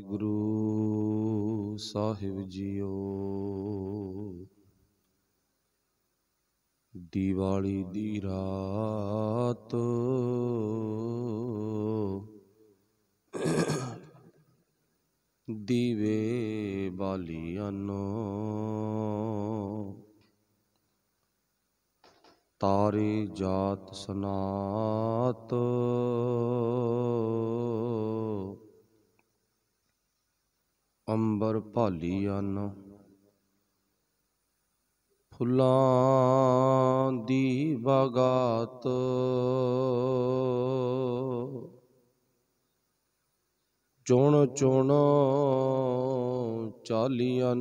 ਗੁਰੂ ਸਾਹਿਬ ਜੀਓ। ਦੀਵਾਲੀ ਦੀ ਰਾਤ ਦੀਵੇ ਬਾਲੀਆਂ ਤਾਰੇ ਜਾਤ ਸਨਾਤ ਅੰਬਰ ਭਾਲੀਆਂ ਫੁੱਲਾਂ ਦੀ ਬਗਾਤ ਚੁਣ ਚੁਣ ਚਾਲੀਆਂ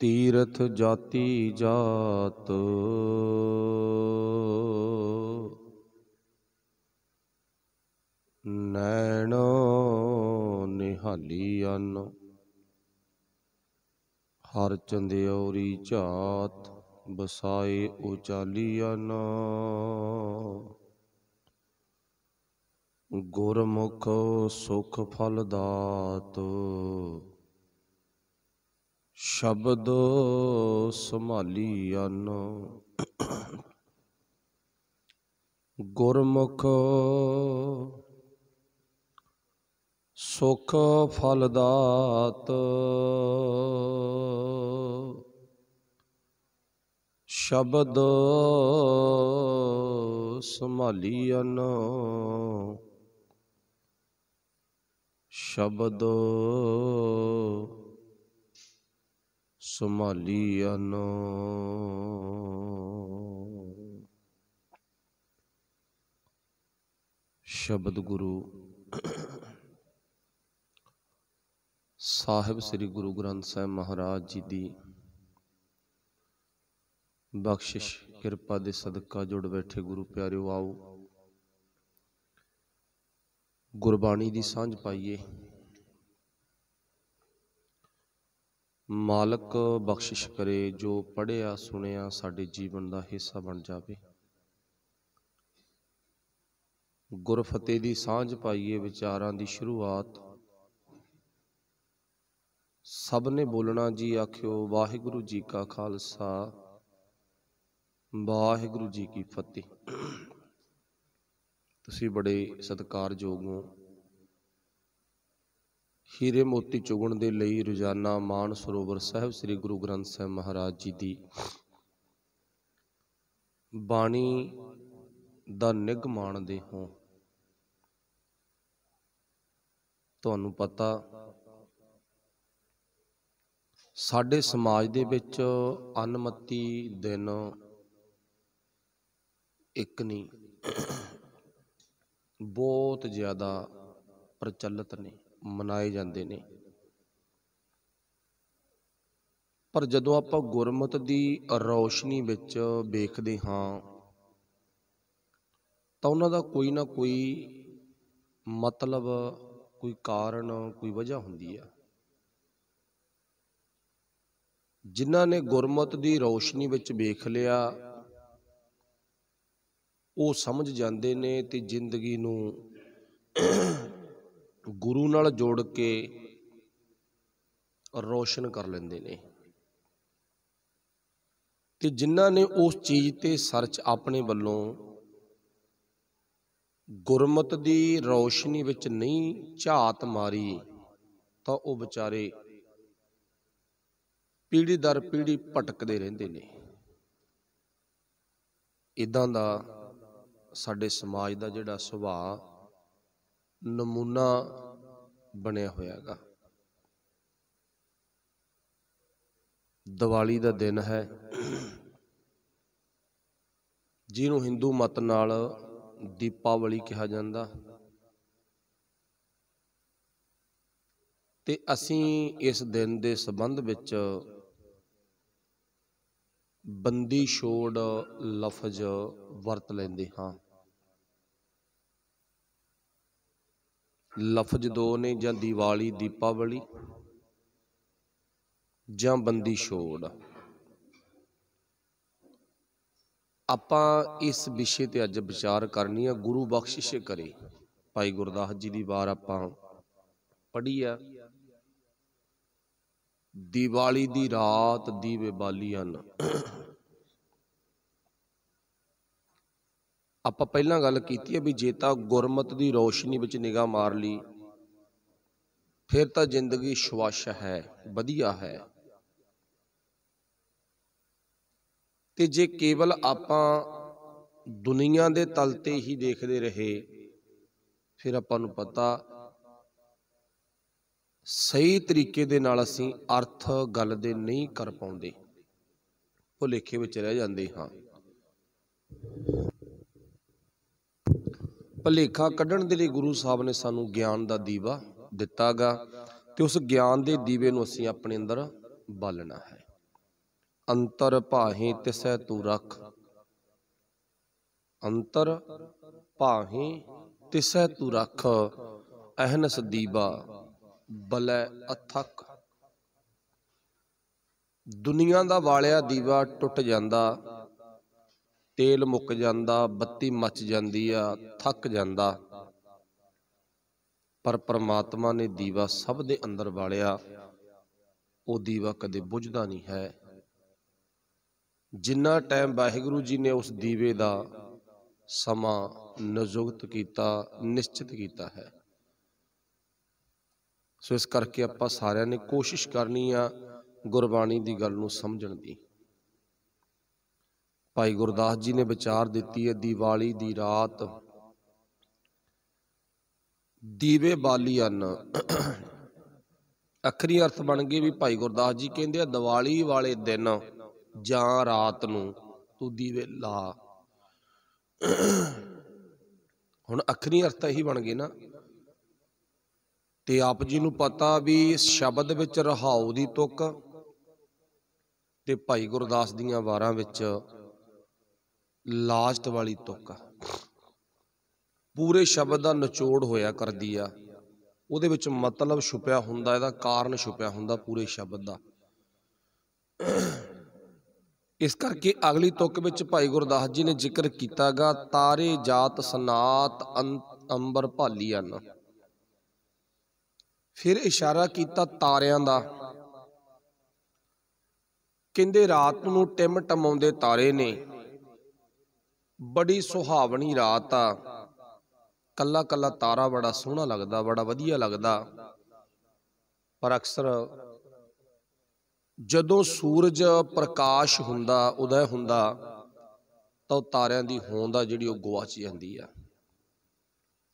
ਤੀਰਥ ਜਾਤੀ ਜਾਤ। ਨੈਣ ਨਿਹਾਲੀਆਂ ਹਰ ਚੰਦਿਉਰੀ ਝਾਤ ਬਸਾਏ ਉਚਾਲੀਆਂ ਗੁਰਮੁਖ ਸੁਖ ਫਲ ਦਾਤ ਸ਼ਬਦ ਸੰਭਾਲੀਆਂ ਗੁਰਮੁਖ ਸੁਖ ਫਲ ਦਾਤ ਸ਼ਬਦ ਸੰਭਾਲੀਆਂ ਸ਼ਬਦ ਸੰਭਾਲੀਆਂ ਸ਼ਬਦ ਗੁਰੂ ਸਾਹਿਬ ਸ੍ਰੀ ਗੁਰੂ ਗ੍ਰੰਥ ਸਾਹਿਬ ਮਹਾਰਾਜ ਜੀ ਦੀ ਬਖਸ਼ਿਸ਼, ਕਿਰਪਾ ਦੇ ਸਦਕਾ ਜੁੜ ਬੈਠੇ ਗੁਰੂ ਪਿਆਰਿਓ, ਆਓ। ਗੁਰਬਾਣੀ ਦੀ ਸਾਂਝ ਪਾਈਏ। ਮਾਲਕ ਬਖਸ਼ਿਸ਼ ਕਰੇ, ਜੋ ਪੜਿਆ ਸੁਣਿਆ ਸਾਡੇ ਜੀਵਨ ਦਾ ਹਿੱਸਾ ਬਣ ਜਾਵੇ। ਗੁਰਫਤਿਹ ਦੀ ਸਾਂਝ ਪਾਈਏ ਵਿਚਾਰਾਂ ਦੀ ਸ਼ੁਰੂਆਤ। ਸਭ ਨੇ ਬੋਲਣਾ ਜੀ ਆਖਿਓ, ਵਾਹਿਗੁਰੂ ਜੀ ਕਾ ਖਾਲਸਾ। ਵਾਹਿਗੁਰੂ ਜੀ ਕੀ ਫਤਿਹ। ਤੁਸੀਂ ਬੜੇ ਸਤਿਕਾਰਯੋਗ ਹੋ। ਹੀਰੇ ਮੋਤੀ ਚੁਗਣ ਦੇ ਲਈ ਰੋਜ਼ਾਨਾ ਮਾਨ ਸਰੋਵਰ ਸਾਹਿਬ ਸ੍ਰੀ ਗੁਰੂ ਗ੍ਰੰਥ ਸਾਹਿਬ ਮਹਾਰਾਜ ਜੀ ਦੀ ਬਾਣੀ ਦਾ ਨਿਗ ਮਾਣਦੇ ਹੋ। ਤੁਹਾਨੂੰ ਪਤਾ ਸਾਡੇ ਸਮਾਜ ਦੇ ਵਿੱਚ ਅਨਮਤੀ ਦਿਨ ਇੱਕ ਨਹੀਂ, ਬਹੁਤ ਜ਼ਿਆਦਾ ਪ੍ਰਚਲਿਤ ਨੇ, ਮਨਾਏ ਜਾਂਦੇ ਨੇ। ਪਰ ਜਦੋਂ ਆਪਾਂ ਗੁਰਮਤ ਦੀ ਰੌਸ਼ਨੀ ਵਿੱਚ ਵੇਖਦੇ ਹਾਂ, ਤਾਂ ਉਹਨਾਂ ਦਾ ਕੋਈ ਨਾ ਕੋਈ ਮਤਲਬ, ਕੋਈ ਕਾਰਨ, ਕੋਈ ਵਜ੍ਹਾ ਹੁੰਦੀ ਆ। ਜਿਨ੍ਹਾਂ ਨੇ ਗੁਰਮਤ ਦੀ ਰੌਸ਼ਨੀ ਵਿੱਚ ਵੇਖ ਲਿਆ, ਉਹ ਸਮਝ ਜਾਂਦੇ ਨੇ ਤੇ ਜ਼ਿੰਦਗੀ ਨੂੰ ਗੁਰੂ ਨਾਲ ਜੋੜ ਕੇ ਰੌਸ਼ਨ ਕਰ ਲੈਂਦੇ ਨੇ। ਤੇ ਜਿਨ੍ਹਾਂ ਨੇ ਉਸ ਚੀਜ਼ ਤੇ ਸਰਚ ਆਪਣੇ ਵੱਲੋਂ ਗੁਰਮਤ ਦੀ ਰੌਸ਼ਨੀ ਵਿੱਚ ਨਹੀਂ ਝਾਤ ਮਾਰੀ, ਤਾਂ ਉਹ ਵਿਚਾਰੇ ਪੀੜੀ ਦਰ ਪੀੜੀ ਭਟਕਦੇ ਰਹਿੰਦੇ ਨੇ। ਇਦਾਂ ਦਾ ਸਾਡੇ ਸਮਾਜ ਦਾ ਜਿਹੜਾ ਸੁਭਾਅ ਨਮੂਨਾ ਬਣਿਆ ਹੋਇਆ ਹੈਗਾ। ਦੀਵਾਲੀ ਦਾ ਦਿਨ ਹੈ। ਜਿਹਨੂੰ ਹਿੰਦੂ ਮਤ ਨਾਲ ਦੀਪਾਵਲੀ ਕਿਹਾ ਜਾਂਦਾ। ਤੇ ਅਸੀਂ ਇਸ ਦਿਨ ਦੇ ਸੰਬੰਧ ਵਿੱਚ ਬੰਦੀ ਛੋੜ ਲਫ਼ਜ਼ ਵਰਤ ਲੈਂਦੇ ਹਾਂ। ਲਫ਼ਜ਼ ਦੋ ਨੇ ਜਾਂ ਦੀਵਾਲੀ, ਦੀਪਾਵਲੀ ਜਾਂ ਬੰਦੀ ਛੋੜ। ਆਪਾਂ ਇਸ ਵਿਸ਼ੇ ਤੇ ਅੱਜ ਵਿਚਾਰ ਕਰਨੀ ਆ। ਗੁਰੂ ਬਖਸ਼ਿਸ਼ ਕਰੇ। ਭਾਈ ਗੁਰਦਾਸ ਜੀ ਦੀ ਵਾਰ ਆਪਾਂ ਪੜ੍ਹੀ ਆ। ਦੀਵਾਲੀ ਦੀ ਰਾਤ ਦੀਵੇ ਬਾਲੀ ਹਨ। ਆਪਾਂ ਪਹਿਲਾਂ ਗੱਲ ਕੀਤੀ ਹੈ ਵੀ ਜੇ ਤਾਂ ਗੁਰਮਤ ਦੀ ਰੋਸ਼ਨੀ ਵਿੱਚ ਨਿਗਾਹ ਮਾਰ ਲਈ, ਫਿਰ ਤਾਂ ਜ਼ਿੰਦਗੀ ਸ਼ਵਾਸ਼ ਹੈ, ਵਧੀਆ ਹੈ। ਤੇ ਜੇ ਕੇਵਲ ਆਪਾਂ ਦੁਨੀਆ ਦੇ ਤਲ ਤੇ ਹੀ ਦੇਖਦੇ ਰਹੇ, ਫਿਰ ਆਪਾਂ ਨੂੰ ਪਤਾ ਸਹੀ ਤਰੀਕੇ ਦੇ ਨਾਲ ਅਸੀਂ ਅਰਥ ਗੱਲ ਦੇ ਨਹੀਂ ਕਰ ਪਾਉਂਦੇ। ਭੁਲੇਖੇ ਵਿੱਚ ਰਹਿ ਜਾਂਦੇ ਹਾਂ। ਭਲੇਖਾ ਕੱਢਣ ਦੇ ਲਈ ਗੁਰੂ ਸਾਹਿਬ ਨੇ ਸਾਨੂੰ ਗਿਆਨ ਦਾ ਦੀਵਾ ਦਿੱਤਾਗਾ ਤੇ ਉਸ ਗਿਆਨ ਦੇ ਦੀਵੇ ਨੂੰ ਅਸੀਂ ਆਪਣੇ ਅੰਦਰ ਬਾਲਣਾ ਹੈ। ਅੰਤਰ ਭਾਹੇ ਤਿਸੈ ਤੂੰ ਰੱਖ। ਅੰਤਰ ਭਾਹੇ ਤਿਸੈ ਤੂੰ ਰੱਖ। ਅਹਨਸ ਦੀਵਾ ਬਲੈ ਅਥਕ। ਦੁਨੀਆ ਦਾ ਵਾਲਿਆ ਦੀਵਾ ਟੁੱਟ ਜਾਂਦਾ, ਤੇਲ ਮੁੱਕ ਜਾਂਦਾ, ਬੱਤੀ ਮੱਚ ਜਾਂਦੀ ਆ, ਥੱਕ ਜਾਂਦਾ। ਪਰ ਪ੍ਰਮਾਤਮਾ ਨੇ ਦੀਵਾ ਸਭ ਦੇ ਅੰਦਰ ਵਾਲਿਆ, ਉਹ ਦੀਵਾ ਕਦੇ ਬੁਝਦਾ ਨਹੀਂ ਹੈ। ਜਿੰਨਾ ਟਾਈਮ ਵਾਹਿਗੁਰੂ ਜੀ ਨੇ ਉਸ ਦੀਵੇ ਦਾ ਸਮਾਂ ਨਿਯੁਕਤ ਕੀਤਾ, ਨਿਸ਼ਚਿਤ ਕੀਤਾ ਹੈ। ਸੋ ਇਸ ਕਰਕੇ ਆਪਾਂ ਸਾਰਿਆਂ ਨੇ ਕੋਸ਼ਿਸ਼ ਕਰਨੀ ਆ ਗੁਰਬਾਣੀ ਦੀ ਗੱਲ ਨੂੰ ਸਮਝਣ ਦੀ। ਭਾਈ ਗੁਰਦਾਸ ਜੀ ਨੇ ਵਿਚਾਰ ਦਿੱਤੀ ਹੈ, ਦੀਵਾਲੀ ਦੀ ਰਾਤ ਦੀਵੇ ਬਾਲੀ ਬਾਲੀਆਂ ਅਖਰੀ ਅਰਥ ਬਣ ਗਏ ਵੀ ਭਾਈ ਗੁਰਦਾਸ ਜੀ ਕਹਿੰਦੇ ਆ, ਦੀਵਾਲੀ ਵਾਲੇ ਦਿਨ ਜਾਂ ਰਾਤ ਨੂੰ ਤੂੰ ਦੀਵੇ ਲਾ। ਹੁਣ ਅਖਰੀ ਅਰਥ ਇਹੀ ਬਣ ਗਏ ਨਾ। ਤੇ ਆਪ ਜੀ ਨੂੰ ਪਤਾ ਵੀ ਸ਼ਬਦ ਵਿੱਚ ਰਹਾਉ ਦੀ ਤੁਕ ਤੇ ਭਾਈ ਗੁਰਦਾਸ ਦੀਆਂ ਵਾਰਾਂ ਵਿੱਚ ਲਾਸਟ ਵਾਲੀ ਤੁਕ ਪੂਰੇ ਸ਼ਬਦ ਦਾ ਨਿਚੋੜ ਹੋਇਆ ਕਰਦੀ ਆ। ਉਹਦੇ ਵਿੱਚ ਮਤਲਬ ਛੁਪਿਆ ਹੁੰਦਾ, ਇਹਦਾ ਕਾਰਨ ਛੁਪਿਆ ਹੁੰਦਾ ਪੂਰੇ ਸ਼ਬਦ ਦਾ। ਇਸ ਕਰਕੇ ਅਗਲੀ ਤੁਕ ਵਿੱਚ ਭਾਈ ਗੁਰਦਾਸ ਜੀ ਨੇ ਜ਼ਿਕਰ ਕੀਤਾਗਾ, ਤਾਰੇ ਜਾਤ ਸਨਾਤ ਅੰਬਰ ਭਾਲੀਆਂ ਫਿਰ ਇਸ਼ਾਰਾ ਕੀਤਾ ਤਾਰਿਆਂ ਦਾ। ਕਹਿੰਦੇ, ਰਾਤ ਨੂੰ ਟਿਮ ਟਮਾਉਂਦੇ ਤਾਰੇ ਨੇ। ਬੜੀ ਸੁਹਾਵਣੀ ਰਾਤ ਆ। ਕੱਲਾ ਕੱਲਾ ਤਾਰਾ ਬੜਾ ਸੋਹਣਾ ਲੱਗਦਾ, ਬੜਾ ਵਧੀਆ ਲੱਗਦਾ। ਪਰ ਅਕਸਰ ਜਦੋਂ ਸੂਰਜ ਪ੍ਰਕਾਸ਼ ਹੁੰਦਾ, ਉਦੈ ਹੁੰਦਾ, ਤਾਂ ਉਹ ਤਾਰਿਆਂ ਦੀ ਹੋਂਦ ਆ ਜਿਹੜੀ ਉਹ ਗਵਾਚ ਜਾਂਦੀ ਆ।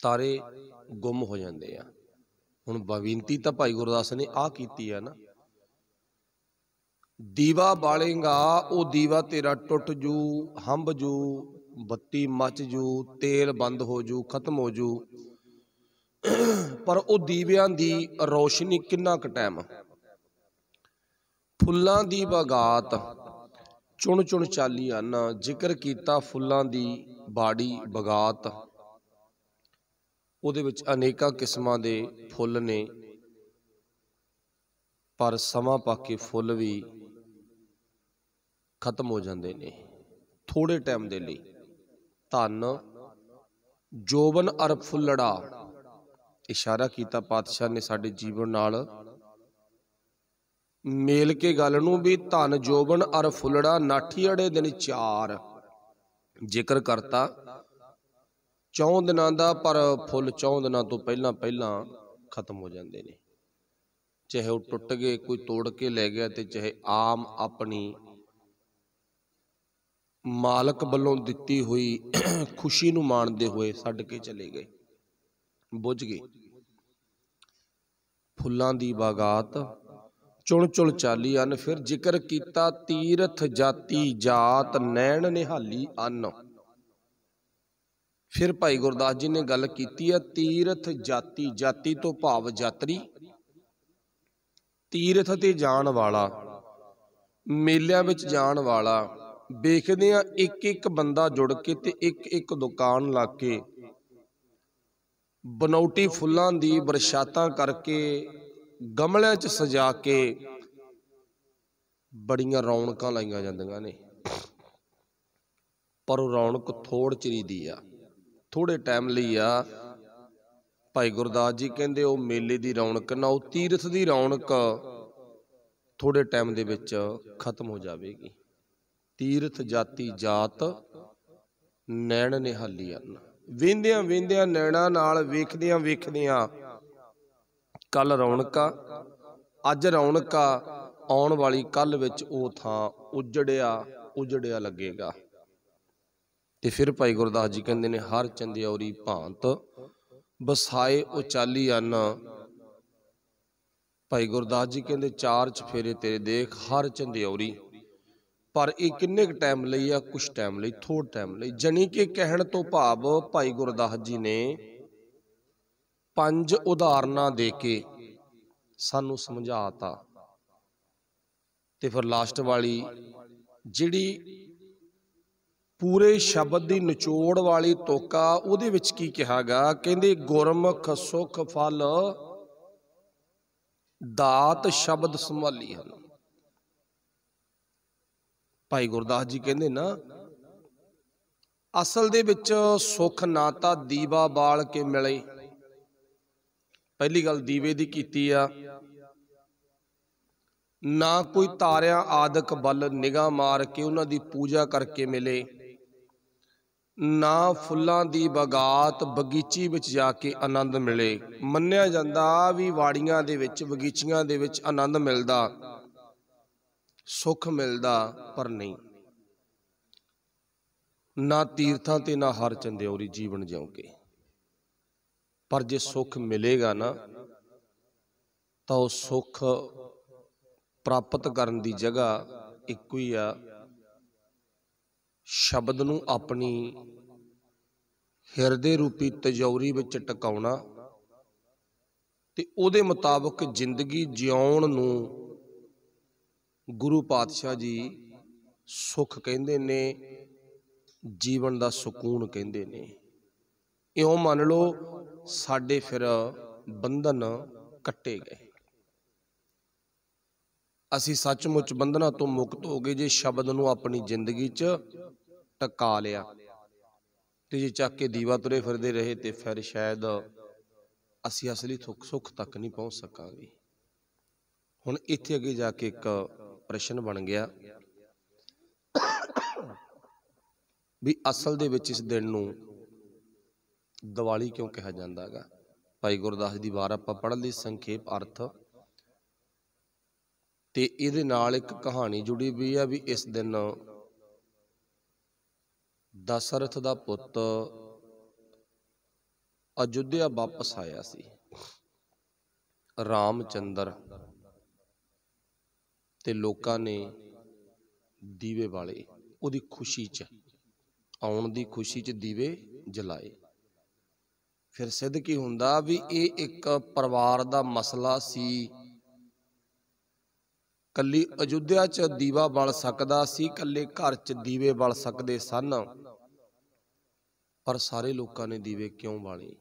ਤਾਰੇ ਗੁੰਮ ਹੋ ਜਾਂਦੇ ਆ। ਹੁਣ ਬਵਿੰਤੀ ਤਾਂ ਭਾਈ ਗੁਰਦਾਸ ਨੇ ਆ ਕੀਤੀ ਆ ਨਾ। ਦੀਵਾ ਬਾਲੇਗਾ, ਉਹ ਦੀਵਾ ਤੇਰਾ ਟੁੱਟ ਜੂ, ਹੰਬ ਜੂ, ਬੱਤੀ ਮੱਚ ਜੂ, ਤੇਲ ਬੰਦ ਹੋ ਜੂ, ਖਤਮ ਹੋ ਜੂ। ਪਰ ਉਹ ਦੀਵਿਆਂ ਦੀ ਰੋਸ਼ਨੀ ਕਿੰਨਾ ਕੁ ਟਾਈਮ? ਫੁੱਲਾਂ ਦੀ ਬਗਾਤ ਚੁਣ ਚੁਣ ਚਾਲੀ ਹਨ ਜ਼ਿਕਰ ਕੀਤਾ ਫੁੱਲਾਂ ਦੀ ਬਾੜੀ ਬਗਾਤ ਉਹਦੇ ਵਿੱਚ ਅਨੇਕਾਂ ਕਿਸਮਾਂ ਦੇ ਫੁੱਲ ਨੇ। ਪਰ ਸਮਾਂ ਪਾ ਕੇ ਫੁੱਲ ਵੀ ਖਤਮ ਹੋ ਜਾਂਦੇ ਨੇ ਥੋੜੇ ਟਾਈਮ ਦੇ ਲਈ। ਧਨ ਜੋਬਨ ਅਰ ਫੁੱਲੜਾ ਇਸ਼ਾਰਾ ਕੀਤਾ ਪਾਤਸ਼ਾਹ ਨੇ ਸਾਡੇ ਜੀਵਨ ਨਾਲ। ਮੇਲ ਕੇ ਗੱਲ ਨੂੰ ਵੀ ਧਨ ਜੋਬਨ ਅਰ ਫੁੱਲੜਾ ਨਾਠੀ ਅੜੇ ਦਿਨ ਚਾਰ ਜ਼ਿਕਰ ਕਰਤਾ। ਚੌਂ ਦਿਨਾਂ ਦਾ, ਪਰ ਫੁੱਲ ਚੌਂ ਦਿਨਾਂ ਤੋਂ ਪਹਿਲਾਂ ਪਹਿਲਾਂ ਖਤਮ ਹੋ ਜਾਂਦੇ ਨੇ। ਚਾਹੇ ਉਹ ਟੁੱਟ ਗਏ, ਕੋਈ ਤੋੜ ਕੇ ਲੈ ਗਿਆ ਤੇ ਚਾਹੇ ਆਮ ਆਪਣੀ ਮਾਲਕ ਵੱਲੋਂ ਦਿੱਤੀ ਹੋਈ ਖੁਸ਼ੀ ਨੂੰ ਮਾਣਦੇ ਹੋਏ ਛੱਡ ਕੇ ਚਲੇ ਗਏ। ਬੁੱਝ ਗਏ। ਫੁੱਲਾਂ ਦੀ ਬਾਗਾਤ ਚੁਣ ਚੁਣ ਚਾਲੀ ਅਨ, ਫਿਰ ਜ਼ਿਕਰ ਕੀਤਾ ਤੀਰਥ ਜਾਤੀ ਜਾਤ ਨੈਣ ਨਿਹਾਲੀ ਅਨ। ਫਿਰ ਭਾਈ ਗੁਰਦਾਸ ਜੀ ਨੇ ਗੱਲ ਕੀਤੀ ਹੈ, ਤੀਰਥ ਜਾਤੀ ਜਾਤੀ ਤੋਂ ਭਾਵ ਯਾਤਰੀ ਤੀਰਥ ਤੇ ਜਾਣ ਵਾਲਾ, ਮੇਲਿਆਂ ਵਿੱਚ ਜਾਣ ਵਾਲਾ, ਵੇਖਦੇ ਆ ਇੱਕ ਇੱਕ ਬੰਦਾ ਜੁੜ ਕੇ ਤੇ ਇੱਕ ਇੱਕ ਦੁਕਾਨ ਲਾ ਕੇ, ਬਨੌਟੀ ਫੁੱਲਾਂ ਦੀ ਬਰਸਾਤਾਂ ਕਰਕੇ, ਗਮਲਿਆਂ 'ਚ ਸਜਾ ਕੇ, ਬੜੀਆਂ ਰੌਣਕਾਂ ਲਾਈਆਂ ਜਾਂਦੀਆਂ ਨੇ। ਪਰ ਉਹ ਰੌਣਕ ਥੋੜ ਚਰੀ ਦੀ ਆ। ਥੋੜੇ ਟਾਈਮ ਲਈ ਆ। ਭਾਈ ਗੁਰਦਾਸ ਜੀ ਕਹਿੰਦੇ ਉਹ ਮੇਲੇ ਦੀ ਰੌਣਕ, ਨਾ ਉਹ ਤੀਰਥ ਦੀ ਰੌਣਕ ਥੋੜੇ ਟਾਈਮ ਦੇ ਵਿੱਚ ਖਤਮ ਹੋ ਜਾਵੇਗੀ। ਤੀਰਥ ਜਾਤੀ ਜਾਤ ਨੈਣ ਨਿਹਾਲੀ ਹਨ ਵੇਂਦਿਆਂ ਵੇਂਦਿਆਂ ਨੈਣਾ ਨਾਲ ਵੇਖਦਿਆਂ ਵੇਖਦਿਆਂ ਕੱਲ ਰੌਣਕਾ ਅੱਜ ਰੌਣਕਾ ਆਉਣ ਵਾਲੀ ਕੱਲ ਵਿੱਚ ਉਹ ਥਾਂ ਉਜੜਿਆ ਉਜੜਿਆ ਲੱਗੇਗਾ। ਤੇ ਫਿਰ ਭਾਈ ਗੁਰਦਾਸ ਜੀ ਕਹਿੰਦੇ ਨੇ, ਹਰ ਚੰਦਿਆਉਰੀ ਭਾਂਤ ਬਸਾਏ ਉਚਾਲੀ ਅੰਨ। ਭਾਈ ਗੁਰਦਾਸ ਜੀ ਕਹਿੰਦੇ, ਚਾਰ ਚਫੇਰੇ ਤੇਰੇ ਦੇਖ, ਹਰ ਚੰਦਿਆਉਰੀ। ਪਰ ਇਹ ਕਿੰਨੇ ਕੁ ਟਾਈਮ ਲਈ ਆ? ਕੁਝ ਟਾਈਮ ਲਈ ਥੋੜ ਟਾਈਮ ਲਈ। ਜਣੀ ਕਿ ਕਹਿਣ ਤੋਂ ਭਾਵ ਭਾਈ ਗੁਰਦਾਸ ਜੀ ਨੇ ਪੰਜ ਉਦਾਹਰਨਾਂ ਦੇ ਕੇ ਸਾਨੂੰ ਸਮਝਾਤਾ। ਤੇ ਫਿਰ ਲਾਸਟ ਵਾਲੀ, ਜਿਹੜੀ ਪੂਰੇ ਸ਼ਬਦ ਦੀ ਨਿਚੋੜ ਵਾਲੀ ਤੋਕਾ ਉਹਦੇ ਵਿੱਚ ਕੀ ਕਿਹਾਗਾ? ਕਹਿੰਦੇ, ਗੁਰਮੁਖ ਸੁਖ ਫਲ ਦਾਤ ਸ਼ਬਦ ਸੰਭਾਲੀ ਹਨ। ਭਾਈ ਗੁਰਦਾਸ ਜੀ ਕਹਿੰਦੇ ਨਾ, ਅਸਲ ਦੇ ਵਿੱਚ ਸੁਖ ਨਾ ਤਾਂ ਦੀਵਾ ਬਾਲ ਕੇ ਮਿਲੇ। ਪਹਿਲੀ ਗੱਲ ਦੀਵੇ ਦੀ ਕੀਤੀ ਆ। ਨਾ ਕੋਈ ਤਾਰਿਆਂ ਆਦਿਕ ਬਲ ਨਿਗਾਹ ਮਾਰ ਕੇ ਉਹਨਾਂ ਦੀ ਪੂਜਾ ਕਰਕੇ ਮਿਲੇ। ਨਾ ਫੁੱਲਾਂ ਦੀ ਬਗਾਤ ਬਗੀਚੀ ਵਿੱਚ ਜਾ ਕੇ ਆਨੰਦ ਮਿਲੇ। ਮੰਨਿਆ ਜਾਂਦਾ ਵੀ ਵਾੜੀਆਂ ਦੇ ਵਿੱਚ, ਬਗੀਚੀਆਂ ਦੇ ਵਿੱਚ ਆਨੰਦ ਮਿਲਦਾ, ਸੁੱਖ ਮਿਲਦਾ, ਪਰ ਨਹੀਂ। ਨਾ ਤੀਰਥਾਂ ਤੇ ਨਾ ਹਰ ਚੰਦਿਉਰੀ ਜੀਵਨ ਜਿਉਂਗੇ। ਪਰ ਜੇ ਸੁੱਖ ਮਿਲੇਗਾ ਨਾ, ਤਾਂ ਉਹ ਸੁੱਖ ਪ੍ਰਾਪਤ ਕਰਨ ਦੀ ਜਗ੍ਹਾ ਇੱਕੋ ਹੀ ਆ ਸ਼ਬਦ ਨੂੰ ਆਪਣੀ ਹਿਰਦੇ ਰੂਪੀ ਤਜੌਰੀ ਵਿੱਚ ਟਿਕਾਉਣਾ ਤੇ ਉਹਦੇ ਮੁਤਾਬਕ ਜ਼ਿੰਦਗੀ ਜਿਉਣ ਨੂੰ ਗੁਰੂ ਪਾਤਸ਼ਾਹ ਜੀ ਸੁੱਖ ਕਹਿੰਦੇ ਨੇ, ਜੀਵਨ ਦਾ ਸਕੂਨ ਕਹਿੰਦੇ ਨੇ। ਇਉਂ ਮੰਨ ਲਓ ਸਾਡੇ ਫਿਰ ਬੰਧਨ ਕੱਟੇ ਗਏ। ਅਸੀਂ ਸੱਚਮੁੱਚ ਬੰਧਨਾਂ ਤੋਂ ਮੁਕਤ ਹੋ ਗਏ ਜੇ ਸ਼ਬਦ ਨੂੰ ਆਪਣੀ ਜ਼ਿੰਦਗੀ 'ਚ ਟਕਾ ਲਿਆ। ਤੇ ਜੇ ਚੱਕ ਕੇ ਦੀਵਾ ਤੁਰੇ ਫਿਰਦੇ ਰਹੇ ਤੇ ਫਿਰ ਸ਼ਾਇਦ ਅਸੀਂ ਅਸਲੀ ਸੁੱਖ ਸੁੱਖ ਤੱਕ ਨਹੀਂ ਪਹੁੰਚ ਸਕਾਂਗੇ। ਹੁਣ ਇੱਥੇ ਅੱਗੇ ਜਾ ਕੇ ਇੱਕ ਪ੍ਰਸ਼ਨ ਬਣ ਗਿਆ ਵੀ ਅਸਲ ਦੇ ਵਿੱਚ ਇਸ ਦਿਨ ਨੂੰ ਦੀਵਾਲੀ ਕਿਉਂ ਕਿਹਾ ਜਾਂਦਾ ਹੈਗਾ ਭਾਈ ਗੁਰਦਾਸ ਦੀ ਵਾਰ ਆਪਾਂ ਪੜ੍ਹ ਲਈ ਸੰਖੇਪ ਅਰਥ ਤੇ ਇਹਦੇ ਨਾਲ ਇੱਕ ਕਹਾਣੀ ਜੁੜੀ ਵੀ ਆ ਵੀ ਇਸ ਦਿਨ ਦਸ਼ਰਥ ਦਾ ਪੁੱਤ ਅਯੁੱਧਿਆ ਵਾਪਸ ਆਇਆ ਸੀ। ਰਾਮਚੰਦਰ ਤੇ ਲੋਕਾਂ ਨੇ ਦੀਵੇ ਵਾਲੇ ਉਹਦੀ ਖੁਸ਼ੀ 'ਚ, ਆਉਣ ਦੀ ਖੁਸ਼ੀ 'ਚ ਦੀਵੇ ਜਲਾਏ। ਫਿਰ ਸਿੱਧ ਕੀ ਹੁੰਦਾ ਵੀ ਇਹ ਇੱਕ ਪਰਿਵਾਰ ਦਾ ਮਸਲਾ ਸੀ। ਕੱਲੀ ਅਯੁੱਧਿਆ 'ਚ ਦੀਵਾ ਬਲ ਸਕਦਾ ਸੀ, ਕੱਲੇ ਘਰ 'ਚ ਦੀਵੇ ਬਲ ਸਕਦੇ ਸਨ। ਪਰ ਸਾਰੇ ਲੋਕਾਂ ਨੇ ਦੀਵੇ ਕਿਉਂ ਬਾਲੇ?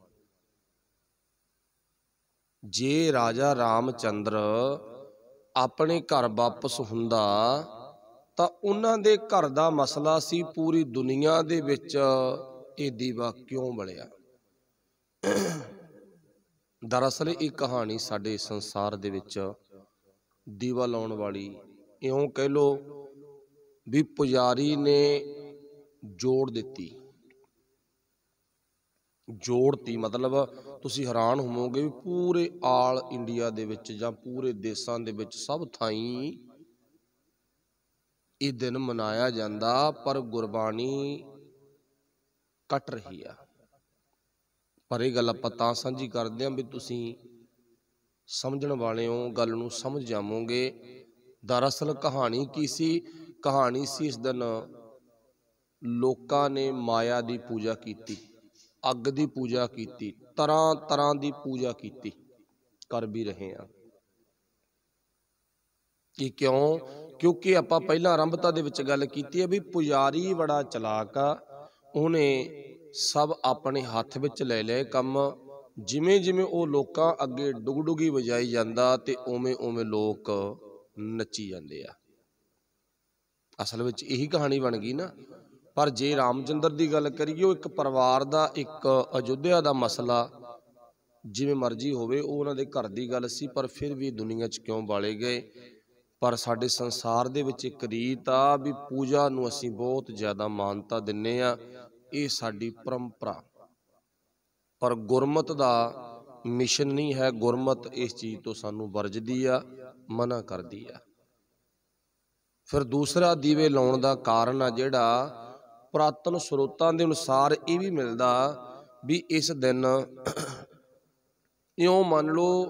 ਜੇ ਰਾਜਾ ਰਾਮਚੰਦਰ ਆਪਣੇ ਘਰ ਵਾਪਸ ਹੁੰਦਾ, ਤਾਂ ਉਹਨਾਂ ਦੇ ਘਰ ਦਾ ਮਸਲਾ ਸੀ ਪੂਰੀ ਦੁਨੀਆ ਦੇ ਵਿੱਚ ਇਹ ਦੀਵਾ ਕਿਉਂ ਬਲਿਆ? ਦਰਅਸਲ ਇਹ ਕਹਾਣੀ ਸਾਡੇ ਸੰਸਾਰ ਦੇ ਵਿੱਚ ਦੀਵਾ ਲਾਉਣ ਵਾਲੀ ਇਉਂ ਕਹਿ ਲੋ ਵੀ ਪੁਜਾਰੀ ਨੇ ਜੋੜ ਦਿੱਤੀ। ਜੋੜਤੀ। ਮਤਲਬ ਤੁਸੀਂ ਹੈਰਾਨ ਹੋਵੋਗੇ ਵੀ ਪੂਰੇ ਆਲ ਇੰਡੀਆ ਦੇ ਵਿੱਚ ਜਾਂ ਪੂਰੇ ਦੇਸ਼ਾਂ ਦੇ ਵਿੱਚ ਸਭ ਥਾਈਂ ਇਹ ਦਿਨ ਮਨਾਇਆ ਜਾਂਦਾ, ਪਰ ਗੁਰਬਾਣੀ ਕੱਟ ਰਹੀ ਆ। ਪਰ ਇਹ ਗੱਲ ਆਪਾਂ ਤਾਂ ਸਾਂਝੀ ਕਰਦੇ ਹਾਂ ਵੀ ਤੁਸੀਂ ਸਮਝਣ ਵਾਲੇ ਹੋ, ਗੱਲ ਨੂੰ ਸਮਝ ਜਾਵੋਗੇ। ਦਰਅਸਲ ਕਹਾਣੀ ਕੀ ਸੀ? ਕਹਾਣੀ ਸੀ ਇਸ ਦਿਨ ਲੋਕਾਂ ਨੇ ਮਾਇਆ ਦੀ ਪੂਜਾ ਕੀਤੀ। ਅੱਗ ਦੀ ਪੂਜਾ ਕੀਤੀ, ਤਰ੍ਹਾਂ ਤਰ੍ਹਾਂ ਦੀ ਪੂਜਾ ਕੀਤੀ, ਕਰ ਵੀ ਰਹੇ ਆ ਕਿ ਕਿਉਂ? ਕਿਉਂਕਿ ਆਪਾਂ ਪਹਿਲਾਂ ਆਰੰਭਤਾ ਦੇ ਵਿੱਚ ਗੱਲ ਕੀਤੀ ਹੈ ਵੀ ਪੁਜਾਰੀ ਬੜਾ ਚਲਾਕ ਆ, ਉਹਨੇ ਸਭ ਆਪਣੇ ਹੱਥ ਵਿੱਚ ਲੈ ਲਏ ਕੰਮ। ਜਿਵੇਂ ਜਿਵੇਂ ਉਹ ਲੋਕਾਂ ਅੱਗੇ ਡੁਗਡੁਗੀ ਵਜਾਈ ਜਾਂਦਾ ਤੇ ਉਵੇਂ ਉਵੇਂ ਲੋਕ ਨੱਚੀ ਜਾਂਦੇ ਆ। ਅਸਲ ਵਿੱਚ ਇਹੀ ਕਹਾਣੀ ਬਣ ਗਈ ਨਾ। ਪਰ ਜੇ ਰਾਮਚੰਦਰ ਦੀ ਗੱਲ ਕਰੀਏ, ਉਹ ਇੱਕ ਪਰਿਵਾਰ ਦਾ, ਇੱਕ ਅਯੁੱਧਿਆ ਦਾ ਮਸਲਾ ਜਿਵੇਂ ਮਰਜ਼ੀ ਹੋਵੇ, ਉਹ ਉਹਨਾਂ ਦੇ ਘਰ ਦੀ ਗੱਲ ਸੀ, ਪਰ ਫਿਰ ਵੀ ਦੁਨੀਆ 'ਚ ਕਿਉਂ ਬਾਲੇ ਗਏ? ਪਰ ਸਾਡੇ ਸੰਸਾਰ ਦੇ ਵਿੱਚ ਇੱਕ ਰੀਤ ਆ ਵੀ ਪੂਜਾ ਨੂੰ ਅਸੀਂ ਬਹੁਤ ਜ਼ਿਆਦਾ ਮਾਨਤਾ ਦਿੰਨੇ ਆ, ਇਹ ਸਾਡੀ ਪਰੰਪਰਾ। ਪਰ ਗੁਰਮਤ ਦਾ ਮਿਸ਼ਨ ਨਹੀਂ ਹੈ, ਗੁਰਮਤ ਇਸ ਚੀਜ਼ ਤੋਂ ਸਾਨੂੰ ਵਰਜਦੀ ਆ, ਮਨਾ ਕਰਦੀ ਆ। ਫਿਰ ਦੂਸਰਾ ਦੀਵੇ ਲਾਉਣ ਦਾ ਕਾਰਨ ਆ ਜਿਹੜਾ ਪੁਰਾਤਨ ਸਰੋਤਾਂ ਦੇ ਅਨੁਸਾਰ ਇਹ ਵੀ ਮਿਲਦਾ ਵੀ ਇਸ ਦਿਨ ਇਉਂ ਮੰਨ ਲਓ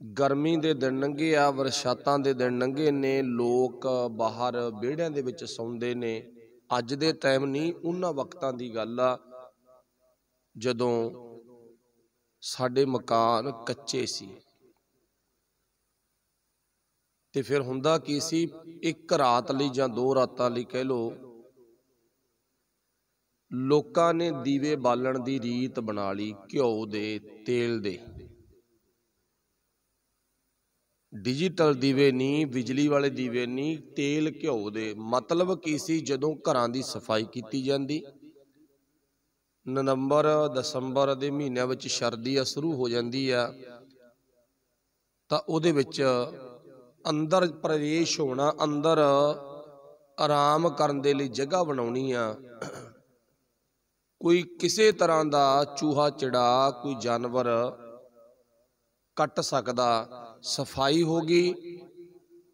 ਗਰਮੀ ਦੇ ਦਿਨ ਲੰਘੇ ਆ, ਬਰਸਾਤਾਂ ਦੇ ਦਿਨ ਲੰਘੇ ਨੇ, ਲੋਕ ਬਾਹਰ ਵਿਹੜਿਆਂ ਦੇ ਵਿੱਚ ਸੌਂਦੇ ਨੇ। ਅੱਜ ਦੇ ਟਾਈਮ ਨਹੀਂ ਉਹਨਾਂ ਵਕਤਾਂ ਦੀ ਗੱਲ ਆ, ਜਦੋਂ ਸਾਡੇ ਮਕਾਨ ਕੱਚੇ ਸੀ। ਤੇ ਫਿਰ ਹੁੰਦਾ ਕੀ ਸੀ? ਇੱਕ ਰਾਤ ਲਈ ਜਾਂ ਦੋ ਰਾਤਾਂ ਲਈ ਕਹਿ ਲੋ ਲੋਕਾਂ ਨੇ ਦੀਵੇ ਬਾਲਣ ਦੀ ਰੀਤ ਬਣਾ ਲਈ ਘਿਓ ਦੇ, ਤੇਲ ਦੇ। ਡਿਜੀਟਲ ਦੀਵੇ ਨਹੀਂ, ਬਿਜਲੀ ਵਾਲੇ ਦੀਵੇ ਨਹੀਂ, ਤੇਲ, ਘਿਓ ਦੇ। ਮਤਲਬ ਕੀ ਸੀ? ਜਦੋਂ ਘਰਾਂ ਦੀ ਸਫ਼ਾਈ ਕੀਤੀ ਜਾਂਦੀ, ਨਵੰਬਰ, ਦਸੰਬਰ ਦੇ ਮਹੀਨਿਆਂ ਵਿੱਚ ਸਰਦੀ ਆ ਸ਼ੁਰੂ ਹੋ ਜਾਂਦੀ ਆ, ਤਾਂ ਉਹਦੇ ਵਿੱਚ ਅੰਦਰ ਪ੍ਰਵੇਸ਼ ਹੋਣਾ, ਅੰਦਰ ਆਰਾਮ ਕਰਨ ਦੇ ਲਈ ਜਗ੍ਹਾ ਬਣਾਉਣੀ ਆ। ਕੋਈ ਕਿਸੇ ਤਰ੍ਹਾਂ ਦਾ ਚੂਹਾ ਚਿੜਾ ਕੋਈ ਜਾਨਵਰ ਕੱਟ ਸਕਦਾ, ਸਫ਼ਾਈ ਹੋ ਗਈ।